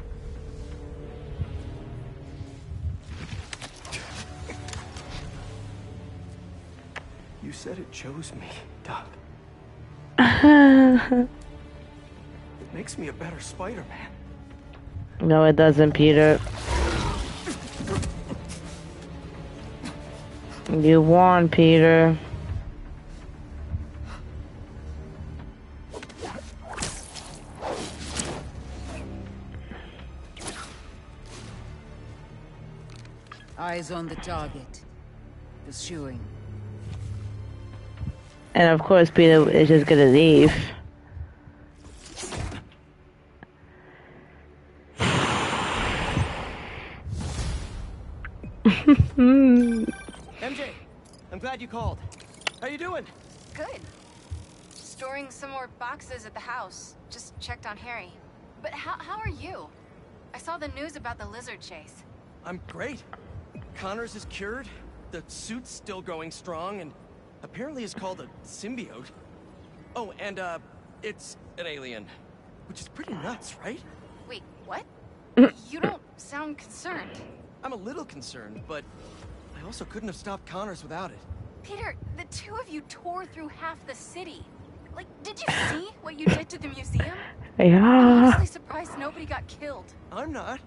[SPEAKER 3] Said it chose me, Doc.
[SPEAKER 1] no,
[SPEAKER 3] It makes me a better Spider-Man.
[SPEAKER 1] No, it doesn't, Peter. You won, Peter.
[SPEAKER 12] Eyes on the target. Pursuing.
[SPEAKER 1] And of course, Peter is just gonna leave.
[SPEAKER 6] MJ, I'm glad you called. How are you doing?
[SPEAKER 10] Good. Storing some more boxes at the house. Just checked on Harry. But how, how are you? I saw the news about the lizard chase.
[SPEAKER 6] I'm great. Connors is cured. The suit's still going strong, and apparently is called a symbiote. Oh, and uh, it's an alien, which is pretty nuts, right?
[SPEAKER 10] Wait, what? you don't sound concerned.
[SPEAKER 6] I'm a little concerned, but I also couldn't have stopped Connors without it.
[SPEAKER 10] Peter, the two of you tore through half the city. Like, did you see what you did to the museum? Yeah. I'm
[SPEAKER 1] Yeah.
[SPEAKER 10] honestly surprised nobody got killed.
[SPEAKER 6] I'm not.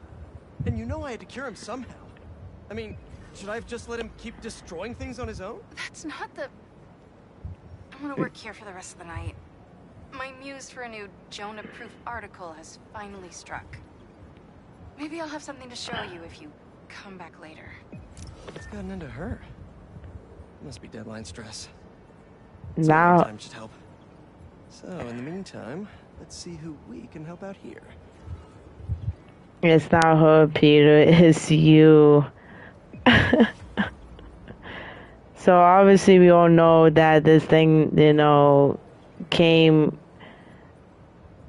[SPEAKER 6] And you know I had to cure him somehow. I mean, should I have just let him keep destroying things on his own?
[SPEAKER 10] That's not the... I'm gonna work here for the rest of the night. My muse for a new Jonah-proof article has finally struck. Maybe I'll have something to show you if you come back later.
[SPEAKER 6] What's gotten into her? Must be deadline stress.
[SPEAKER 1] Now,
[SPEAKER 6] Time should help. So, in the meantime, let's see who we can help out here.
[SPEAKER 1] it's not her, Peter. It's you. so obviously, we all know that this thing, you know, came.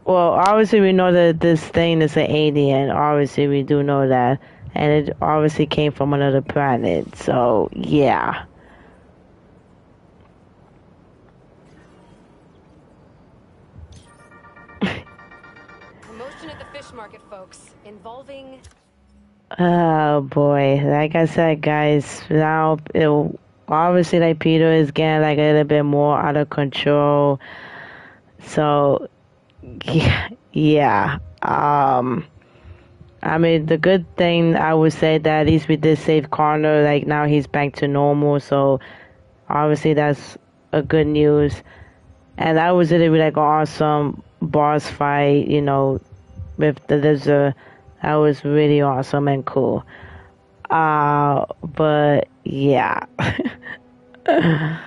[SPEAKER 1] Well, obviously, we know that this thing is an alien. Obviously, we do know that. And it obviously came from another planet. So, yeah.
[SPEAKER 2] Promotion at the fish market, folks, involving
[SPEAKER 1] Oh boy, like I said, guys, now it obviously like Peter is getting like a little bit more out of control. So yeah. Um, I mean, the good thing I would say that at least we did save Connor. Like now he's back to normal. So obviously that's a good news. And that was really like awesome boss fight. You know, with the lizard. That was really awesome and cool. Uh, but yeah. and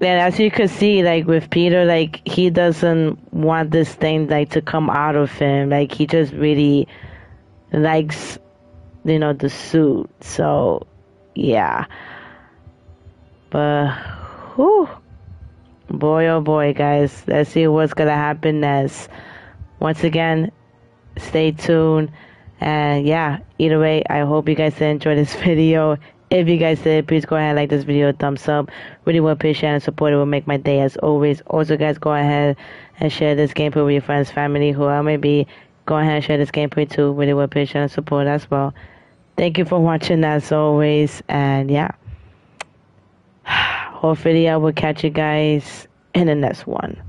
[SPEAKER 1] as you could see, like with Peter, like he doesn't want this thing like to come out of him. Like he just really likes, you know, the suit. So yeah. But, whew, boy oh boy, guys. Let's see what's gonna happen next. Once again, stay tuned. And yeah, either way, I hope you guys did enjoy this video. If you guys did, please go ahead and like this video, thumbs up. Really would appreciate and support. It will make my day as always. Also, guys, go ahead and share this gameplay with your friends, family, whoever may be. Go ahead and share this gameplay too. Really would appreciate and support as well. Thank you for watching as always. And yeah, hopefully I will catch you guys in the next one.